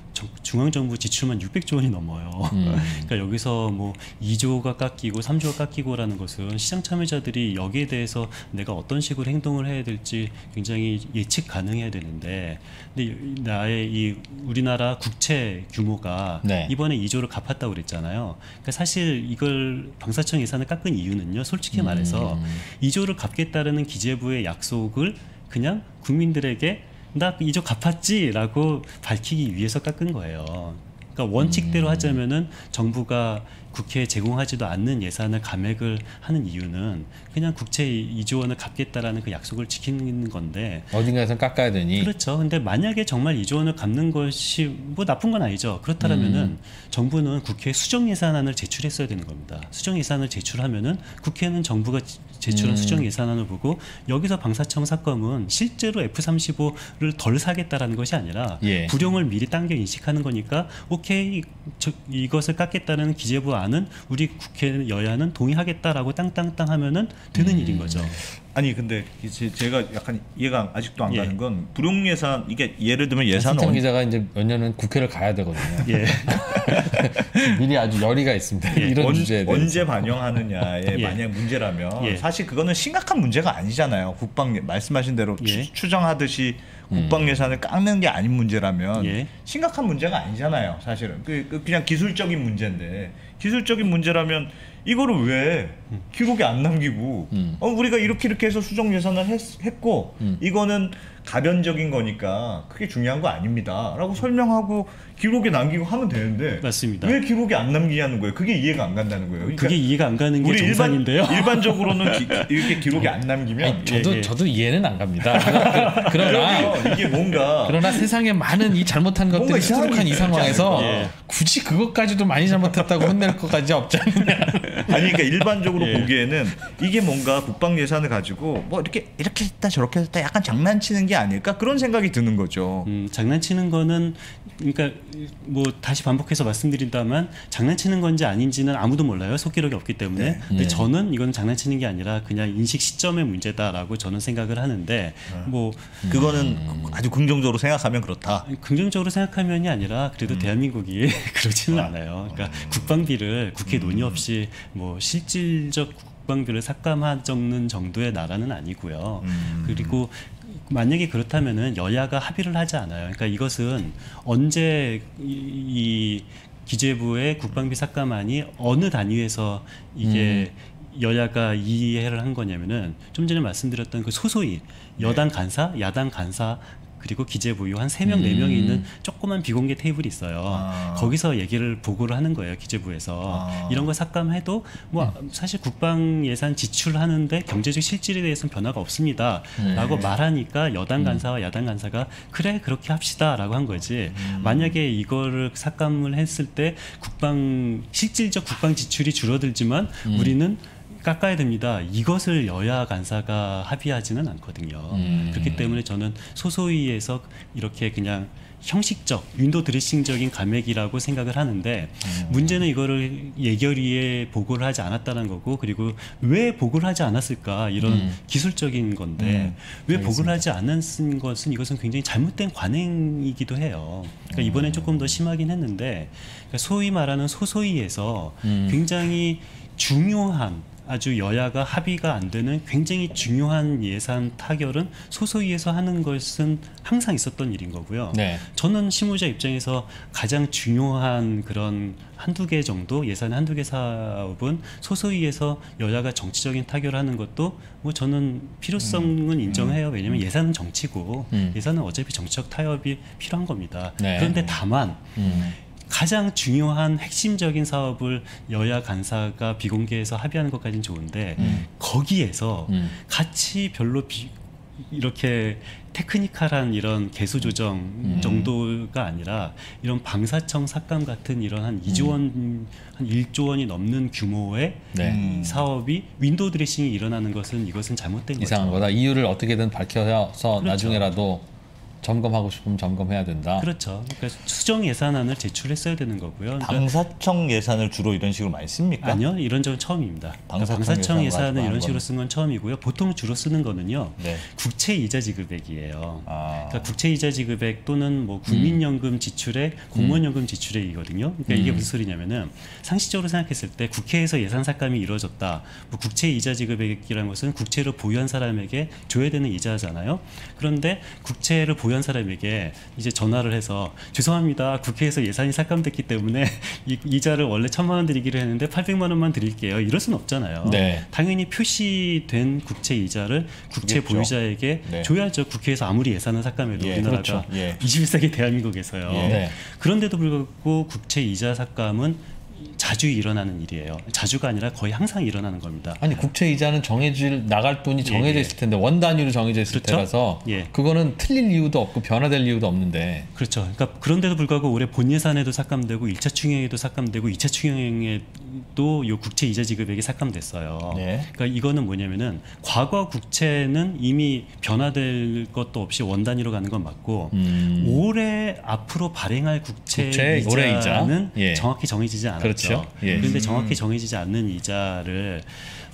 중앙정부 지출만 600조 원이 넘어요. 음. 그러니까 여기서 뭐 2조가 깎이고 3조가 깎이고라는 것은 시장 참여자들이 여기에 대해서 내가 어떤 식으로 행동을 해야 될지 굉장히 예측 가능해야 되는데 근데 이- 나의 이 우리나라 국채 규모가 네. 이번에 2조를 갚았다고 그랬잖아요. 그러니까 사실 이걸 방사청 예산을 깎은 이유는요. 솔직히 음. 말해서 2조를 갚겠다라는 기재부의 약속을 그냥 국민들에게 나 2조 갚았지라고 밝히기 위해서 깎은 거예요. 그러니까 원칙대로 하자면은 정부가 국회에 제공하지도 않는 예산을 감액을 하는 이유는 그냥 국채 2조 원을 갚겠다라는 그 약속을 지키는 건데 어딘가에선 깎아야 되니 그렇죠. 근데 만약에 정말 2조 원을 갚는 것이 뭐 나쁜 건 아니죠. 그렇다면은 음. 정부는 국회에 수정 예산안을 제출했어야 되는 겁니다. 수정 예산을 제출하면은 국회는 정부가 지- 제출한 음. 수정 예산안을 보고 여기서 방사청 삭감은 실제로 F-35를 덜 사겠다라는 것이 아니라 예. 불용을 미리 당겨 인식하는 거니까 오케이 저, 이것을 깎겠다는 기재부 안은 우리 국회 여야는 동의하겠다라고 땅땅땅 하면은 되는 음. 일인 거죠. 아니 근데 이제 제가 약간 이해가 아직도 안 예. 가는 건 불용 예산 이게 예를 들면 예산 신창 언, 기자가 이제 몇 년은 국회를 가야 되거든요. 예. 미리 아주 열의가 있습니다. 예. 이런 언, 주제에 대해서. 언제 반영하느냐에 예. 만약 문제라면 예. 사실 그거는 심각한 문제가 아니잖아요. 국방 예- 말씀하신 대로 예. 추, 정하듯이 국방 예산을 깎는 게 아닌 문제라면 예. 심각한 문제가 아니잖아요. 사실은 그, 그 그냥 기술적인 문제인데 기술적인 문제라면 이거를 왜 기록에 안 남기고 음. 어, 우리가 이렇게 이렇게 해서 수정 예산을 했, 했고 음. 이거는 가변적인 거니까 크게 중요한 거 아닙니다라고 설명하고 기록에 남기고 하면 되는데 맞습니다. 왜 기록에 안 남기냐는 거예요. 그게 이해가 안 간다는 거예요. 그러니까 그게 이해가 안 가는 게 우리 일반 정상인데요. 일반 적으로는 기- 이렇게 기록이 안 남기면 아니, 저도 예, 예. 저도 이해는 안 갑니다. 그러나, 그러나 이게 뭔가 그러나 세상에 많은 이 잘못한 것들이 수두룩한 게이 상황에서? 예. 굳이 그것까지도 많이 잘못했다고 혼낼 것까지 없지 않느냐. 아니 그러니까 일반적으로 예. 보기에는 이게 뭔가 국방 예산을 가지고 뭐 이렇게 이렇게 했다 저렇게 했다 약간 장난치는 게게 아닐까 그런 생각이 드는 거죠. 음, 장난치는 거는 그러니까 뭐 다시 반복해서 말씀드린다면 장난치는 건지 아닌지는 아무도 몰라요. 속기록이 없기 때문에. 네. 근데 네. 저는 이건 장난치는 게 아니라 그냥 인식 시점의 문제다라고 저는 생각을 하는데 뭐 그거는 아주 긍정적으로 생각하면 그렇다. 긍정적으로 생각하면이 아니라 음. 그래도 대한민국이 그러지는 않아요. 그러니까 국방비를 국회 음. 논의 없이 뭐 실질적 국방비를 삭감하는 정도의 나라는 아니고요. 음. 그리고 만약에 그렇다면은 여야가 합의를 하지 않아요. 그러니까 이것은 언제 이, 이 기재부의 국방비 삭감안이 어느 단위에서 이게 여야가 이해를 한 거냐면은 좀 전에 말씀드렸던 그 소소위 여당 간사, 야당 간사 그리고 기재부유 한 세 명 네 명이 있는 조그만 비공개 테이블이 있어요. 아. 거기서 얘기를 보고를 하는 거예요 기재부에서. 아. 이런 거 삭감해도 뭐 사실 국방 예산 지출하는데 경제적 실질에 대해서는 변화가 없습니다라고 말하니까 여당 간사와 야당 간사가 그래 그렇게 합시다 라고 한 거지. 만약에 이거를 삭감을 했을 때 국방 실질적 국방 지출이 줄어들지만 우리는 깎아야 됩니다. 이것을 여야 간사가 합의하지는 않거든요. 음. 그렇기 때문에 저는 소소위에서 이렇게 그냥 형식적 윈도 드레싱적인 감액이라고 생각을 하는데 문제는 이거를 예결위에 보고를 하지 않았다는 거고 그리고 왜 보고를 하지 않았을까 이런 음. 기술적인 건데 왜 보고를 하지 않았은 것은 이것은 굉장히 잘못된 관행이기도 해요. 그러니까 이번엔 조금 더 심하긴 했는데 그러니까 소위 말하는 소소위에서 음. 굉장히 중요한 아주 여야가 합의가 안 되는 굉장히 중요한 예산 타결은 소소위에서 하는 것은 항상 있었던 일인 거고요. 네. 저는 실무자 입장에서 가장 중요한 그런 한두 개 정도 예산의 한두 개 사업은 소소위에서 여야가 정치적인 타결을 하는 것도 뭐 저는 필요성은 인정해요. 왜냐하면 예산은 정치고 음. 예산은 어차피 정치적 타협이 필요한 겁니다. 네. 그런데 다만 음. 가장 중요한 핵심적인 사업을 여야 간사가 비공개해서 합의하는 것까지는 좋은데 음. 거기에서 음. 같이 별로 비, 이렇게 technical한 이런 계수 조정 음. 정도가 아니라 이런 방사청 삭감 같은 이런 한 2조 원, 한 1조 원이 넘는 규모의 네. 음. 사업이 window dressing이 일어나는 것은 이것은 잘못된 이상한 거죠. 거다. 이유를 어떻게든 밝혀서 그렇죠. 나중에라도 점검하고 싶으면 점검해야 된다. 그렇죠. 그러니까 수정 예산안을 제출했어야 되는 거고요. 그러니까 방사청 예산을 주로 이런 식으로 많이 씁니까? 아니요, 이런 적은 처음입니다. 그러니까 방사청 방사청, 가지고 이런 식으로 쓴 건 처음이고요. 보통 주로 쓰는 거는요, 네. 국채 이자 지급액이에요. 아. 그러니까 국채 이자 지급액 또는 뭐 국민연금 지출액, 공무원연금 지출액이거든요. 그러니까 이게 음. 무슨 소리냐면은 상식적으로 생각했을 때 국회에서 예산 삭감이 이루어졌다. 뭐 국채 이자 지급액이라는 것은 국채를 보유한 사람에게 줘야 되는 이자잖아요. 그런데 국채를 보유 한 사람에게 이제 전화를 해서 죄송합니다. 국회에서 예산이 삭감됐기 때문에 이, 이자를 원래 천만 원 드리기로 했는데 800만 원만 드릴게요. 이럴 수는 없잖아요. 네. 당연히 표시된 국채 이자를 국채 주겠죠. 보유자에게 네. 줘야죠. 국회에서 아무리 예산을 삭감해도 예, 우리나라가 그렇죠. 예. 21세기 대한민국에서요. 예. 네. 그런데도 불구하고 국채 이자 삭감은 자주 일어나는 일이에요. 자주가 아니라 거의 항상 일어나는 겁니다. 아니 국채 이자는 정해질 나갈 돈이 정해져 예, 예. 있을 텐데 원 단위로 정해져 있을 그렇죠? 때라서 예. 그거는 틀릴 이유도 없고 변화될 이유도 없는데 그렇죠. 그러니까 그런데도 불구하고 올해 본 예산에도 삭감되고 1차 충행에도 삭감되고 2차 충행에도 요 국채 이자 지급액이 삭감됐어요. 네. 그러니까 이거는 뭐냐면은 과거 국채는 이미 변화될 것도 없이 원 단위로 가는 건 맞고 음. 올해 앞으로 발행할 국채, 국채 올해 이자? 이자는 예. 정확히 정해지지 않 았죠. 그렇죠. 예. 그런데 음. 정확히 정해지지 않는 이자를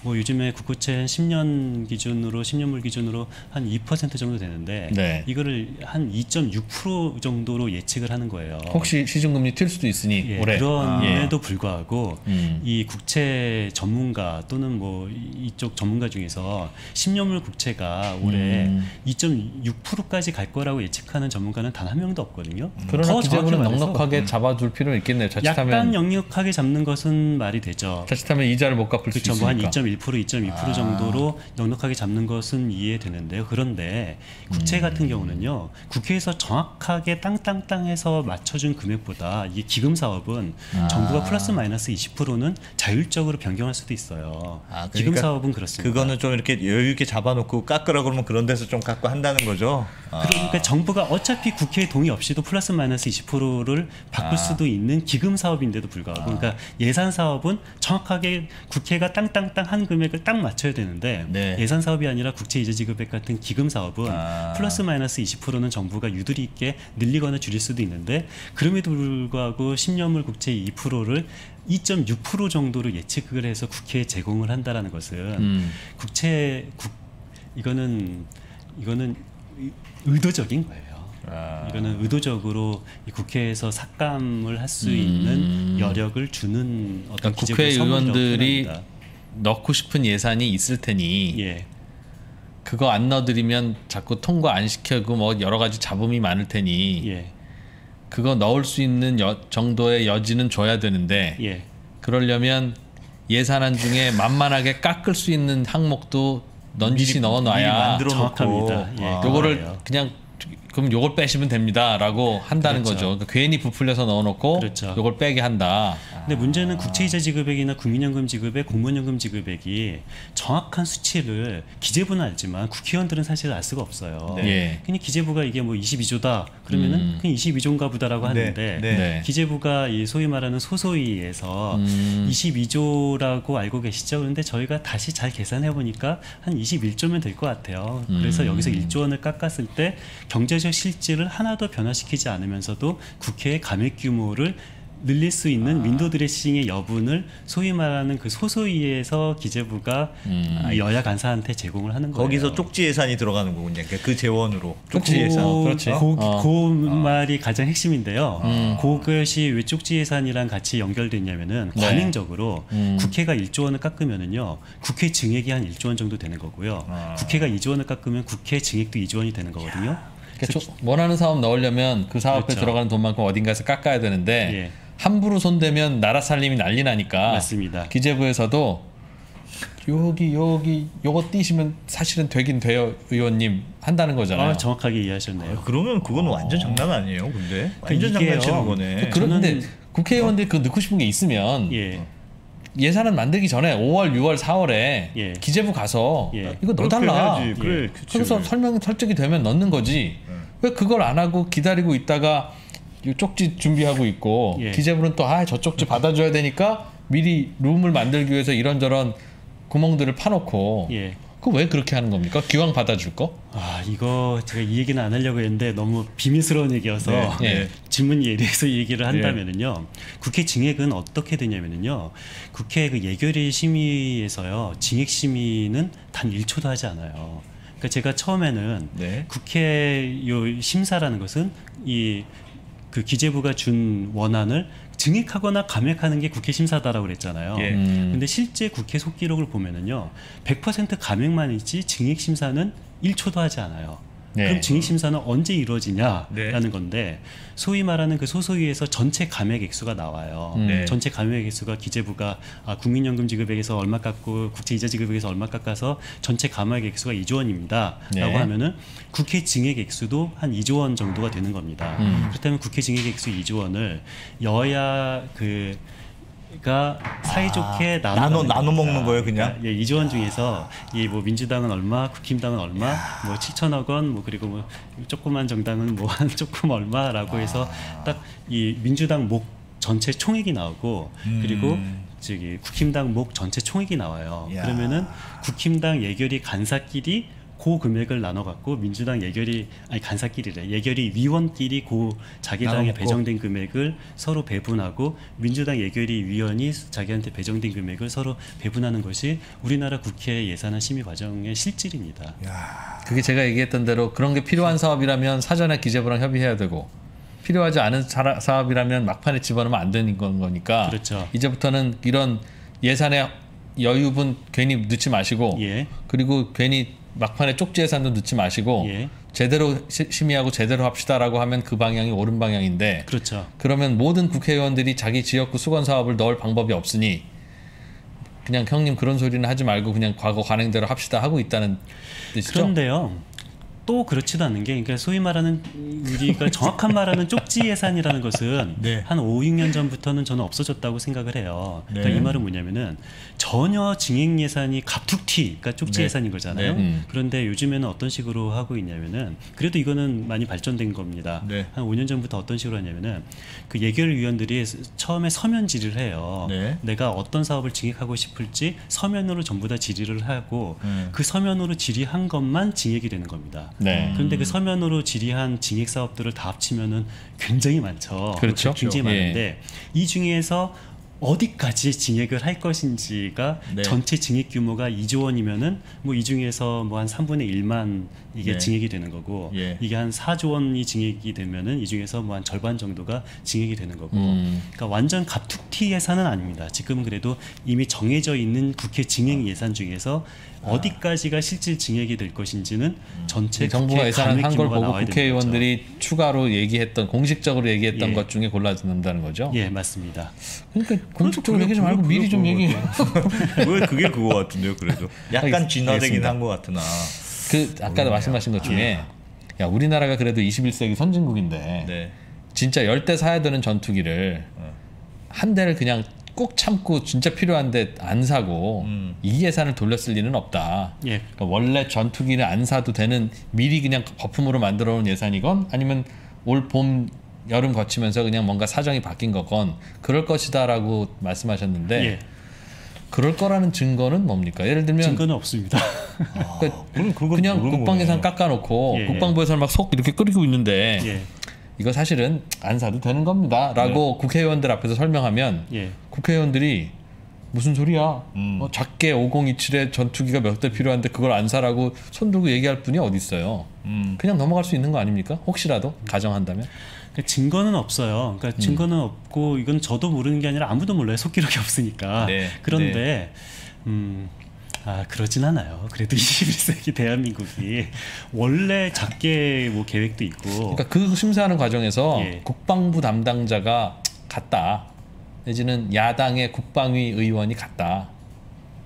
뭐 요즘에 국고채 10년 기준으로 10년물 기준으로 한 2% 정도 되는데 네. 이거를 한 2.6% 정도로 예측을 하는 거예요. 혹시 시중금리 튈 수도 있으니 예, 올해 그럼에도 불구하고 음. 이 국채 전문가 또는 뭐 이- 이쪽 전문가 중에서 10년물 국채가 올해 음. 2.6%까지 갈 거라고 예측하는 전문가는 단 한 명도 없거든요. 그러나 더 기재부는 넉넉하게 잡아둘 필요는 있겠네요. 약간 자칫하면 역력하게 잡는 것은 말이 되죠. 자칫하면 이자를 못 갚을 수 그렇죠. 있으니까. 뭐한 2.1%, 2.2% 아. 정도로 넉넉하게 잡는 것은 이해되는데요. 그런데 국채 같은 경우는요. 국회에서 정확하게 땅땅땅해서 맞춰준 금액보다 이 기금 사업은 아. 정부가 플러스 마이너스 20%는 자율적으로 변경할 수도 있어요. 아, 기금 그러니까 사업은 그렇습니다. 그거는 좀 이렇게 여유 있게 잡아놓고 깎으라 그러면 그런 데서 좀 깎고 한다는 거죠. 아. 그러니까 정부가 어차피 국회 동의 없이도 플러스 마이너스 20%를 바꿀 아. 수도 있는 기금 사업인데도 불구하고 그러니까 예산 사업은 정확하게 국회가 땅땅땅 한 금액을 딱 맞춰야 되는데 네. 예산 사업이 아니라 국채 이자 지급액 같은 기금 사업은 아. 플러스 마이너스 20%는 정부가 유도리 있게 늘리거나 줄일 수도 있는데 그럼에도 불구하고 10년물 국채 2%를 2.6% 정도로 예측을 해서 국회에 제공을 한다라는 것은 음. 국채 국 이거는 이거는 의- 의도적인 거예요. 아. 이거는 의도적으로 이 국회에서 삭감을 할수 음. 있는 여력을 주는 어떤 그러니까 국회의원들이. 넣고 싶은 예산이 있을 테니 예, 그거 안 넣어드리면 자꾸 통과 안 시켜고 뭐 여러 가지 잡음이 많을 테니 예, 그거 넣을 수 있는 여, 정도의 여지는 줘야 되는데 예, 그러려면 예산안 중에 만만하게 깎을 수 있는 항목도 넌지시 넣어놔야 정확합니다. 예. 아. 요거를 그래요. 그냥 그럼 요걸 빼시면 됩니다라고 한다는 그렇죠. 거죠. 그러니까 괜히 부풀려서 넣어놓고 그렇죠. 요걸 빼게 한다. 근데 문제는 국채이자 지급액이나 국민연금 지급액, 공무원연금 지급액이 정확한 수치를 기재부는 알지만 국회의원들은 사실 알 수가 없어요. 네. 예. 그냥 기재부가 이게 뭐 22조다 그러면은 음. 그냥 22조인가 보다라고 네, 하는데 네. 네. 기재부가 이 소위 말하는 소소위에서 음. 22조라고 알고 계시죠? 그런데 저희가 다시 잘 계산해 보니까 한 21조면 될 것 같아요. 그래서 음. 여기서 1조 원을 깎았을 때 경제적 실질을 하나도 변화시키지 않으면서도 국회의 감액 규모를 늘릴 수 아. 있는 윈도 드레싱의 여분을 소위 말하는 그 소소위에서 기재부가 음. 아, 여야 간사한테 제공을 하는 거예요. 거기서 쪽지 예산이 들어가는 거군요. 그러니까 그 재원으로 쪽지 그치. 예산. 그, 그렇지. 그, 어. 그 말이 가장 핵심인데요. 음. 그것이 왜 쪽지 예산이랑 같이 연결됐냐면은 네. 관행적으로 음. 국회가 1조 원을 깎으면은요 국회 증액이 한 1조 원 정도 되는 거고요. 아. 국회가 2조 원을 깎으면 국회 증액도 2조 원이 되는 거거든요. 그러니까 조- 원하는 사업 넣으려면 그 사업에 그렇죠. 들어가는 돈만큼 어딘가에서 깎아야 되는데 예. 함부로 손대면 나라 살림이 난리 나니까 맞습니다. 기재부에서도 여기 여기 요거 띄시면 사실은 되긴 돼요 의원님 한다는 거잖아요. 아, 정확하게 이해하셨네요. 그러면 그건 완전 장난 아니에요. 근데 그 완전. 장난치는 거네. 그런데 저는- 국회의원들 그 넣고 싶은 게 있으면 예. 예산안 만들기 전에 5월, 6월, 4월에 예. 기재부 가서 예. 이거 넣어달라. 그래, 예. 그치. 그래서 설명 설득이 되면 넣는 거지. 왜 그걸 안 하고 기다리고 있다가 이 쪽지 준비하고 있고 예. 기재부는 또 아 저 쪽지 받아줘야 되니까 미리 룸을 만들기 위해서 이런저런 구멍들을 파놓고 예. 그왜 그렇게 하는 겁니까? 기왕 받아줄 거? 아 이거 제가 이 얘기는 안 하려고 했는데 너무 비밀스러운 얘기여서 네, 예. 질문 예리해서 이 얘기를 한다면은요 국회 증액은 어떻게 되냐면은요 국회 그 예결위 심의에서요 증액 심의는 단 1초도 하지 않아요. 그러니까 제가 처음에는 네. 국회 요 심사라는 것은 이 그 기재부가 준 원안을 증액하거나 감액하는 게 국회 심사다라고 그랬잖아요. 예. 음. 근데 실제 국회 속기록을 보면은요, 100% 감액만 있지 증액 심사는 1초도 하지 않아요. 네. 그럼 증액 심사는 언제 이루어지냐라는 네. 건데 소위 말하는 그 소소위에서 전체 감액 액수가 나와요. 음. 네. 전체 감액 액수가 기재부가 아, 국민연금 지급액에서 얼마 깎고 국제이자 지급액에서 얼마 깎아서 전체 감액 액수가 2조 원입니다라고 네. 하면은 국회 증액 액수도 한 2조 원 정도가 되는 겁니다. 음. 그렇다면 국회 증액 액수 2조 원을 여야 그 가 사이좋게 아, 나눠 나눠-. 먹는 거예요, 그냥? 그러니까 예, 2조 원 중에서 이 뭐 민주당은 얼마, 국힘당은 얼마, 뭐 7천억 원, 뭐 그리고 뭐 조그만 정당은 뭐 한 조금 얼마라고 해서 딱 이 민주당 목 전체 총액이 나오고 음. 그리고 저기 국힘당 목 전체 총액이 나와요. 야. 그러면은 국힘당 예결위 간사끼리 그 금액을 나눠 갖고 민주당 예결위 아니 간사끼리래 예결위 위원끼리 그 자기 당에. 배정된 금액을 서로 배분하고 민주당 예결위 위원이 자기한테 배정된 금액을 서로 배분하는 것이 우리나라 국회 예산안 심의 과정의 실질입니다. 야, 그게 제가 얘기했던 대로 그런 게 필요한 사업이라면 사전에 기재부랑 협의해야 되고 필요하지 않은 사- 사업이라면 막판에 집어넣으면 안 되는 건 거니까 그렇죠. 이제부터는 이런 예산의 여유분 괜히 넣지 마시고 예. 그리고 괜히 막판에 쪽지 예산도 넣지 마시고 예. 제대로 시- 심의하고 제대로 합시다라고 하면 그 방향이 옳은 방향인데 그렇죠. 그러면 모든 국회의원들이 자기 지역구 수건 사업을 넣을 방법이 없으니 그냥 형님 그런 소리는 하지 말고 그냥 과거 관행대로 합시다 하고 있다는 뜻이죠. 그런데요. 또 그렇지도 않은 게 그러니까 소위 말하는 우리가 정확한 말하는 쪽지 예산이라는 것은 네. 한 5, 6년 전부터는 저는 없어졌다고 생각을 해요. 그러니까 네. 이 말은 뭐냐면은 전혀 증액 예산이 갑툭튀 그러니까 쪽지 네. 예산인 거잖아요. 네. 음. 그런데 요즘에는 어떤 식으로 하고 있냐면은 그래도 이거는 많이 발전된 겁니다. 네. 한 5년 전부터 어떤 식으로 하냐면은 그 예결위원들이 처음에 서면 질의를 해요. 네. 내가 어떤 사업을 증액하고 싶을지 서면으로 전부 다 질의를 하고 음. 그 서면으로 질의한 것만 증액이 되는 겁니다. 네. 그런데 그 서면으로 질의한 증액 사업들을 다 합치면은 굉장히 많죠. 그렇죠. 굉장히 예. 많은데 이 중에서 어디까지 증액을 할 것인지가 네. 전체 증액 규모가 2조 원이면은 뭐 이 중에서 뭐 한 3분의 1만 이게 네. 증액이 되는 거고 예. 이게 한 4조 원이 증액이 되면은 이 중에서 뭐 한 절반 정도가 증액이 되는 거고 음. 그러니까 완전 갑툭튀 예산은 아닙니다. 지금은 그래도 이미 정해져 있는 국회 증액 예산 중에서 어디까지가 실질 증액이 될 것인지는 전체 이 정부가 국회 예산을 감액 한걸 보고 국회의원들이 추가로 얘기했던 공식적으로 얘기했던 예. 것 중에 골라준다는 거죠. 예 맞습니다. 그러니까 공식적으로 그게- 얘기하지 말고 그게 미리 좀 얘기해. 왜 그게 그거 같은데요, 그래도 약간 진화되긴. 한 것 같으나. 그 아까 도 말씀하신 것 중에 야 우리나라가 그래도 21세기 선진국인데 네. 진짜 열대 사야 되는 전투기를 어. 한 대를 그냥 꼭 참고 진짜 필요한데 안 사고 음. 이 예산을 돌렸을 리는 없다. 예 그러니까 원래 전투기를 안 사도 되는 미리 그냥 거품으로 만들어 놓은 예산이건 아니면 올 봄 여름 거치면서 그냥 뭔가 사정이 바뀐 거건 그럴 것이다라고 말씀하셨는데 예. 그럴 거라는 증거는 뭡니까? 예를 들면 증거는 없습니다. 그러니까 그럼 그냥 국방 예산. 깎아놓고 예, 예. 국방부 예산 막속 이렇게 끓이고 있는데 예 이거 사실은 안 사도 되는 겁니다라고 국회의원들 앞에서 설명하면 예. 국회의원들이 무슨 소리야? 음. 어, 작게 5027에 전투기가 몇 대 필요한데 그걸 안 사라고 손 들고 얘기할 분이 어디 있어요? 음. 그냥 넘어갈 수 있는 거 아닙니까? 혹시라도 가정한다면? 그러니까 증거는 없어요. 음. 그러니까 증거는 없고 이건 저도 모르는 게 아니라 아무도 몰라요. 속기록이 없으니까. 네, 그런데 음. 아 그러진 않아요. 그래도 21세기 대한민국이 원래 작게 뭐 계획도 있고 그러니까 그 심사하는 과정에서 예. 국방부 담당자가 갔다 내지는 야당의 국방위 의원이 갔다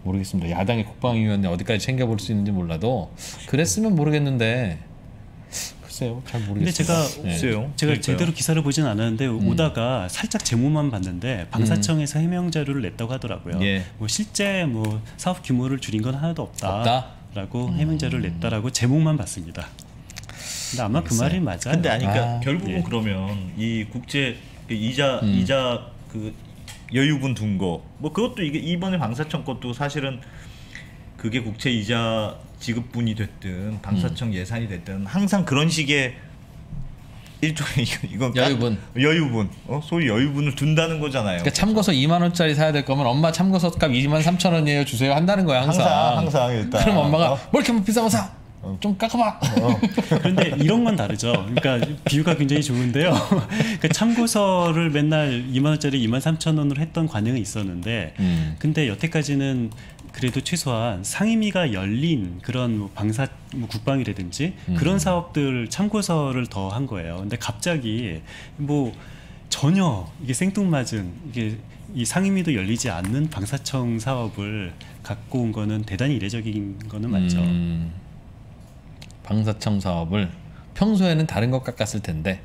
모르겠습니다. 야당의 국방위 의원이 어디까지 챙겨볼 수 있는지 몰라도 그랬으면 모르겠는데 글쎄요 잘 근데 모르겠어요. 제가 예. 글쎄요. 제가 그러니까요. 제대로 기사를 보진 않았는데 오다가 살짝 제목만 봤는데 방사청에서 해명 자료를 냈다고 하더라고요. 예. 뭐 실제 뭐 사업 규모를 줄인 건 하나도 없다. 없다? 라고 해명 자료를 냈다라고 제목만 봤습니다. 근데 아마 그 알겠어요. 말이 맞아요. 근데 아니 그러니까 아, 결국은 예. 그러면 이 국제 그 이자 음. 이자 그 여유분 둔 거 뭐 그것도 이게 이번에 방사청 것도 사실은 그게 국채 이자 지급분이 됐든 방사청 음. 예산이 됐든 항상 그런 식의 일종의 이건- 여유분. 여유분 어 소위 여유분을 둔다는 거잖아요. 그러니까 참고서 2만 원짜리 사야 될 거면 엄마 참고서 값 2만 3천 원이에요 주세요 한다는 거야 항상. 항상 항상 일단 그럼 엄마가 어? 뭘 이렇게 비싼 거 사? 좀 깎아봐. 그런데 이런 건 다르죠. 그러니까 비유가 굉장히 좋은데요. 그 참고서를 맨날 2만 원짜리 2만 3천 원으로 했던 관행은 있었는데 음. 근데 여태까지는 그래도 최소한 상임위가 열린 그런 뭐 방사 뭐 국방이라든지 음. 그런 사업들 참고서를 더 한 거예요. 근데 갑자기 뭐 전혀 이게 생뚱맞은 이게 이 상임위도 열리지 않는 방사청 사업을 갖고 온 거는 대단히 이례적인 거는 맞죠. 음, 방사청 사업을 평소에는 다른 것 깎았을 텐데.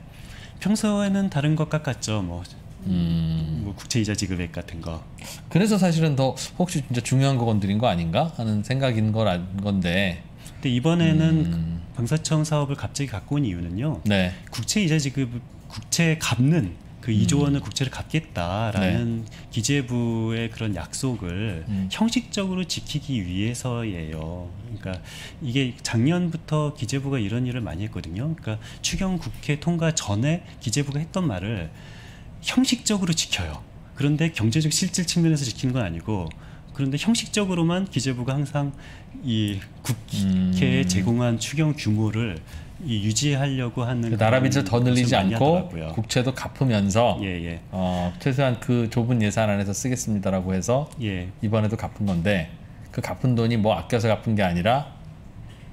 평소에는 다른 것 깎았죠. 뭐, 음, 뭐 국채 이자 지급액 같은 거. 그래서 사실은 더 혹시 진짜 중요한 거 건드린 거 아닌가 하는 생각인 걸알 건데. 근데 이번에는 음. 방사청 사업을 갑자기 갖고 온 이유는요. 네. 국채 이자 지급 국채 갚는 그 음. 2조 원을 국채를 갚겠다라는 기재부의 그런 약속을 네. 음. 형식적으로 지키기 위해서예요. 그러니까 이게 작년부터 기재부가 이런 일을 많이 했거든요. 그러니까 추경 국회 통과 전에 기재부가 했던 말을 형식적으로 지켜요. 그런데 경제적 실질 측면에서 지키는 건 아니고 그런데 형식적으로만 기재부가 항상 이 국회에 음. 제공한 추경 규모를 이 유지하려고 하는 그 나라 빚을 더 늘리지 않고 하더라고요. 국채도 갚으면서 예, 예. 어, 최소한 그 좁은 예산 안에서 쓰겠습니다라고 해서 예. 이번에도 갚은 건데 그 갚은 돈이 뭐 아껴서 갚은 게 아니라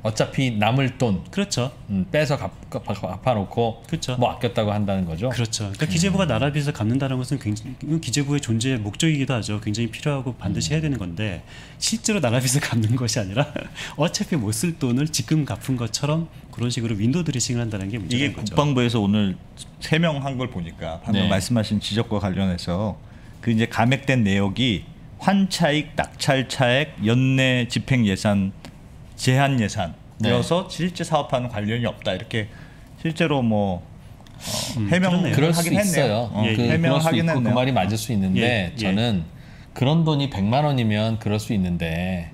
어차피 남을 돈 그렇죠. 음, 빼서 갚, 갚- 갚아놓고 그렇죠. 뭐 아꼈다고 한다는 거죠. 그렇죠. 그러니까 기재부가 나라비에서 갚는다는 것은 굉장히 기재부의 존재 목적이기도 하죠. 굉장히 필요하고 반드시 해야 되는 건데 실제로 나라비에서 갚는 것이 아니라 어차피 못 쓸 돈을 지금 갚은 것처럼 그런 식으로 윈도 드레싱을 한다는 게 문제인 이게 거죠. 국방부에서 오늘 세명 한 걸 보니까 방금 네. 말씀하신 지적과 관련해서 그 이제 감액된 내역이 환차익, 낙찰차액, 연내 집행 예산, 제한 예산이어서 실제 사업하는 관련이 없다 이렇게 실제로 뭐 어, 음, 해명을 수 하긴 했네요. 있어요. 어, 그, 해명을 그럴 수 하긴 있고 그 했네요. 말이 맞을 수 있는데 예, 예. 저는 그런 돈이 100만 원이면 그럴 수 있는데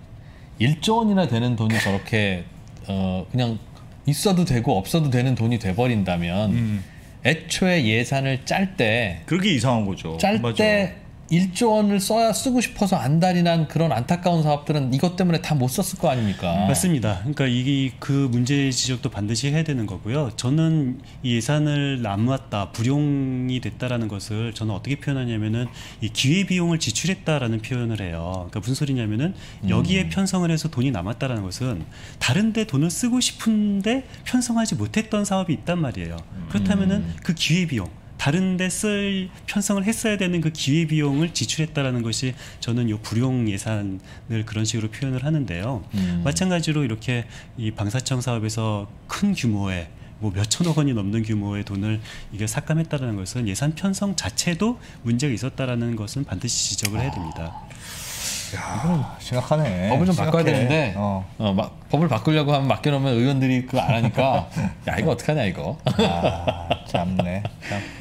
1조 원이나 되는 돈이 저렇게 어 그냥 있어도 되고 없어도 되는 돈이 돼 버린다면 음. 애초에 예산을 짤 때 그게 이상한 거죠. 짤. 때 1조 원을 써야 쓰고 싶어서 안달이 난 그런 안타까운 사업들은 이것 때문에 다 못 썼을 거 아닙니까? 맞습니다. 그러니까 이게 그 문제 지적도 반드시 해야 되는 거고요. 저는 이 예산을 남았다, 불용이 됐다라는 것을 저는 어떻게 표현하냐면은 이 기회 비용을 지출했다라는 표현을 해요. 그러니까 무슨 소리냐면은 여기에 편성을 해서 돈이 남았다라는 것은 다른데 돈을 쓰고 싶은데 편성하지 못했던 사업이 있단 말이에요. 그렇다면은 그 기회 비용 다른데 쓸 편성을 했어야 되는 그 기회 비용을 지출했다라는 것이 저는 요 불용 예산을 그런 식으로 표현을 하는데요. 음. 마찬가지로 이렇게 이 방사청 사업에서 큰 규모의 뭐 몇천억 원이 넘는 규모의 돈을 이게 삭감했다라는 것은 예산 편성 자체도 문제가 있었다라는 것은 반드시 지적을 해야 됩니다. 야, 심각하네. 법을 좀 바꿔야 심각해. 되는데 어. 어, 막, 법을 바꾸려고 하면 맡겨놓으면 의원들이 그거 안 하니까 야 이거 어떡하냐 이거 아, 참네. 참.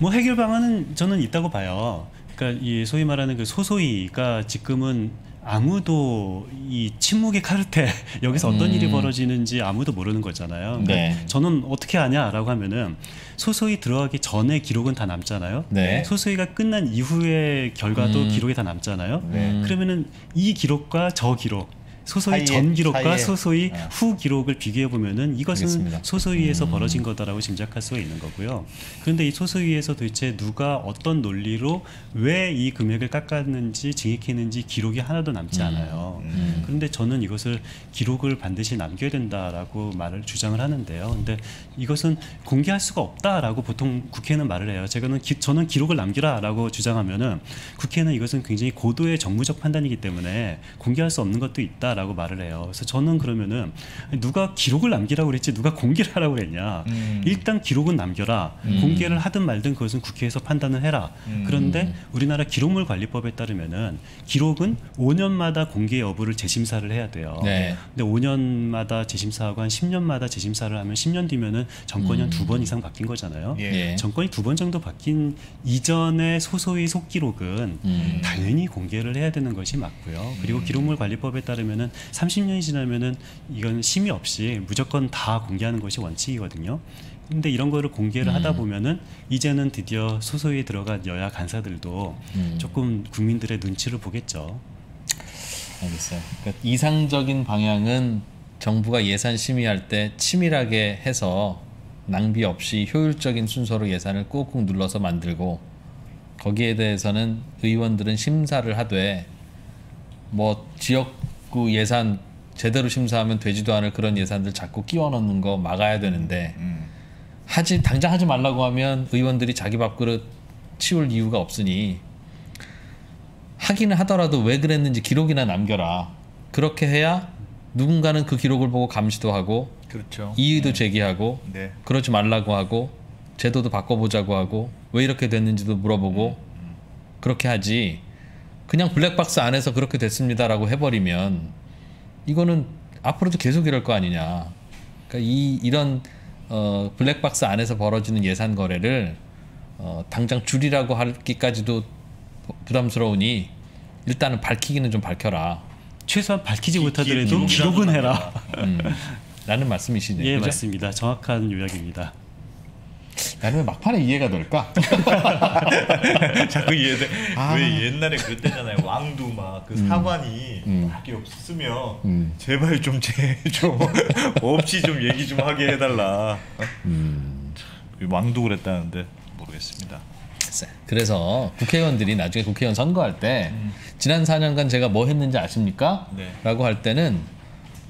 뭐 해결 방안은 저는 있다고 봐요. 그러니까 이 소위 말하는 그 소소이가 지금은 아무도 이 침묵의 카르텔 여기서 어떤 음. 일이 벌어지는지 아무도 모르는 거잖아요. 그러니까 네. 저는 어떻게 아냐라고 하면은 소소이 들어가기 전에 기록은 다 남잖아요. 네. 소소이가 끝난 이후의 결과도 음. 기록이 다 남잖아요. 네. 그러면은 이 기록과 저 기록 소소이 전 기록과 사이에. 소소이 어. 후 기록을 비교해 보면은 이것은 알겠습니다. 소소이에서 음. 벌어진 거다라고 짐작할 수가 있는 거고요. 그런데 이 소소이에서 도대체 누가 어떤 논리로 왜 이 금액을 깎았는지 증액했는지 기록이 하나도 남지 않아요. 음. 그런데 저는 이것을 기록을 반드시 남겨야 된다라고 말을 주장을 하는데요. 근데 이것은 공개할 수가 없다라고 보통 국회는 말을 해요. 제가는 기, 저는 기록을 남기라라고 주장하면은 국회는 이것은 굉장히 고도의 정무적 판단이기 때문에 공개할 수 없는 것도 있다 라고 말을 해요. 그래서 저는 그러면은 누가 기록을 남기라고 그랬지 누가 공개를 하라고 그랬냐. 음. 일단 기록은 남겨라. 음. 공개를 하든 말든 그것은 국회에서 판단을 해라. 음. 그런데 우리나라 기록물 관리법에 따르면은 기록은 5년마다 공개 여부를 재심사를 해야 돼요. 네. 근데 5년마다 재심사하고 한 10년마다 재심사를 하면 10년 뒤면은 정권이 한 두 번 이상 바뀐 거잖아요. 예. 예. 정권이 두 번 정도 바뀐 이전의 소소의 속기록은 음. 당연히 공개를 해야 되는 것이 맞고요. 그리고 기록물 관리법에 따르면은 30년이 지나면은 이건 심의 없이 무조건 다 공개하는 것이 원칙이거든요. 근데 이런 거를 공개를 하다 음. 보면은 이제는 드디어 소소에 들어간 여야 간사들도 음. 조금 국민들의 눈치를 보겠죠. 알겠어요. 그러니까 이상적인 방향은 정부가 예산 심의할 때 치밀하게 해서 낭비 없이 효율적인 순서로 예산을 꾹꾹 눌러서 만들고 거기에 대해서는 의원들은 심사를 하되 뭐 지역 구 예산 제대로 심사하면 되지도 않을 그런 예산들 자꾸 끼워 넣는 거 막아야 되는데 음. 하지 당장 하지 말라고 하면 의원들이 자기 밥그릇 치울 이유가 없으니 하기는 하더라도 왜 그랬는지 기록이나 남겨라. 그렇게 해야 누군가는 그 기록을 보고 감시도 하고 그렇죠. 이의도 제기하고 네. 그러지 말라고 하고 제도도 바꿔보자고 하고 왜 이렇게 됐는지도 물어보고 그렇게 하지 그냥 블랙박스 안에서 그렇게 됐습니다라고 해버리면 이거는 앞으로도 계속 이럴 거 아니냐 그러니까 이 이런 어, 블랙박스 안에서 벌어지는 예산 거래를 어, 당장 줄이라고 하기까지도 부담스러우니 일단은 밝히기는 좀 밝혀라 최소한 밝히지 기- 못하더라도 기록이라도 기록은 해라. 음, 라는 말씀이시네요 예, 그죠? 맞습니다. 정확한 요약입니다. 나는 왜 막판에 이해가 될까? 자꾸 이해돼. 아. 왜 옛날에 그랬대잖아요. 왕도 막 그 사관이 음. 밖에 없으면 음. 제발 좀 제좀 없이 좀 얘기 좀 하게 해달라. 어? 음. 왕도 그랬다는데 모르겠습니다. 그래서 국회의원들이 나중에 국회의원 선거할 때 지난 4년간 제가 뭐 했는지 아십니까? 네. 라고 할 때는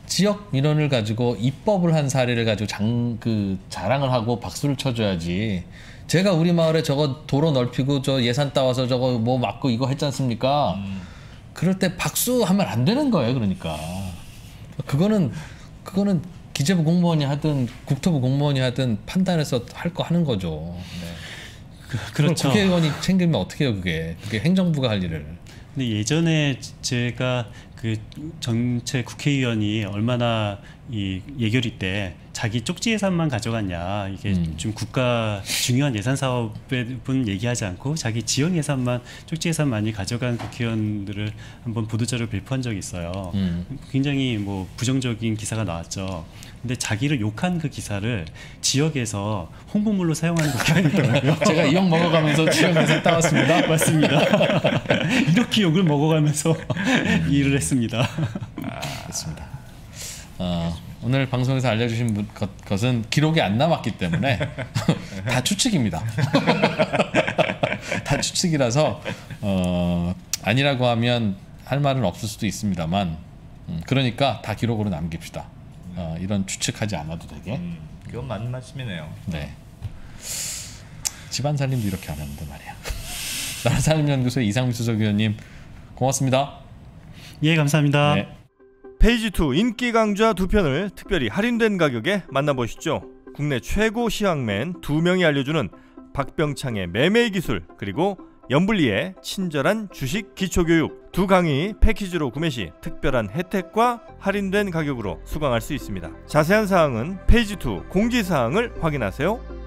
지역 민원을 가지고 입법을 한 사례를 가지고 장 그 자랑을 하고 박수를 쳐줘야지. 제가 우리 마을에 저거 도로 넓히고 저 예산 따와서 저거 뭐 막고 이거 했지 않습니까? 그럴 때 박수하면 안 되는 거예요. 그러니까 그거는 그거는 기재부 공무원이 하든 국토부 공무원이 하든 판단해서 할 거 하는 거죠. 네. 그, 그렇죠. 국회의원이 챙기면 어떻게 해요 그게? 그게 행정부가 할 일을. 근데 예전에 제가 그 전체 국회의원이 얼마나 이 예결위 때 자기 쪽지 예산만 가져갔냐 이게 음. 좀 국가 중요한 예산 사업은 얘기하지 않고 자기 지역 예산만 쪽지 예산 많이 가져간 국회의원들을 한번 보도자료 발표한 적이 있어요. 음. 굉장히 뭐 부정적인 기사가 나왔죠. 근데 자기를 욕한 그 기사를 지역에서 홍보물로 사용하는 국회의원이 있더라고요. 제가 이용 먹어가면서 지역에서 따왔습니다. 맞습니다. 이렇게 욕을 먹어가면서 일을 했습니다. 그렇습니다. 어, 오늘 방송에서 알려주신 분- 것, 것은 기록이 안 남았기 때문에 다 추측입니다. 다 추측이라서 어, 아니라고 하면 할 말은 없을 수도 있습니다만 음, 그러니까 다 기록으로 남깁시다. 어, 이런 추측하지 않아도 되게. 음, 그건 맞는 말씀이네요. 네. 집안 살림도 이렇게 안 하는데 말이야. 나라 살림연구소의 이상민 수석 위원님 고맙습니다. 예, 감사합니다. 네. 페이지 2 인기 강좌 두 편을 특별히 할인된 가격에 만나보시죠. 국내 최고 시황맨 두 명이 알려주는 박병창의 매매 기술 그리고 연불리의 친절한 주식 기초교육 두 강의 패키지로 구매 시 특별한 혜택과 할인된 가격으로 수강할 수 있습니다. 자세한 사항은 페이지 2 공지사항을 확인하세요.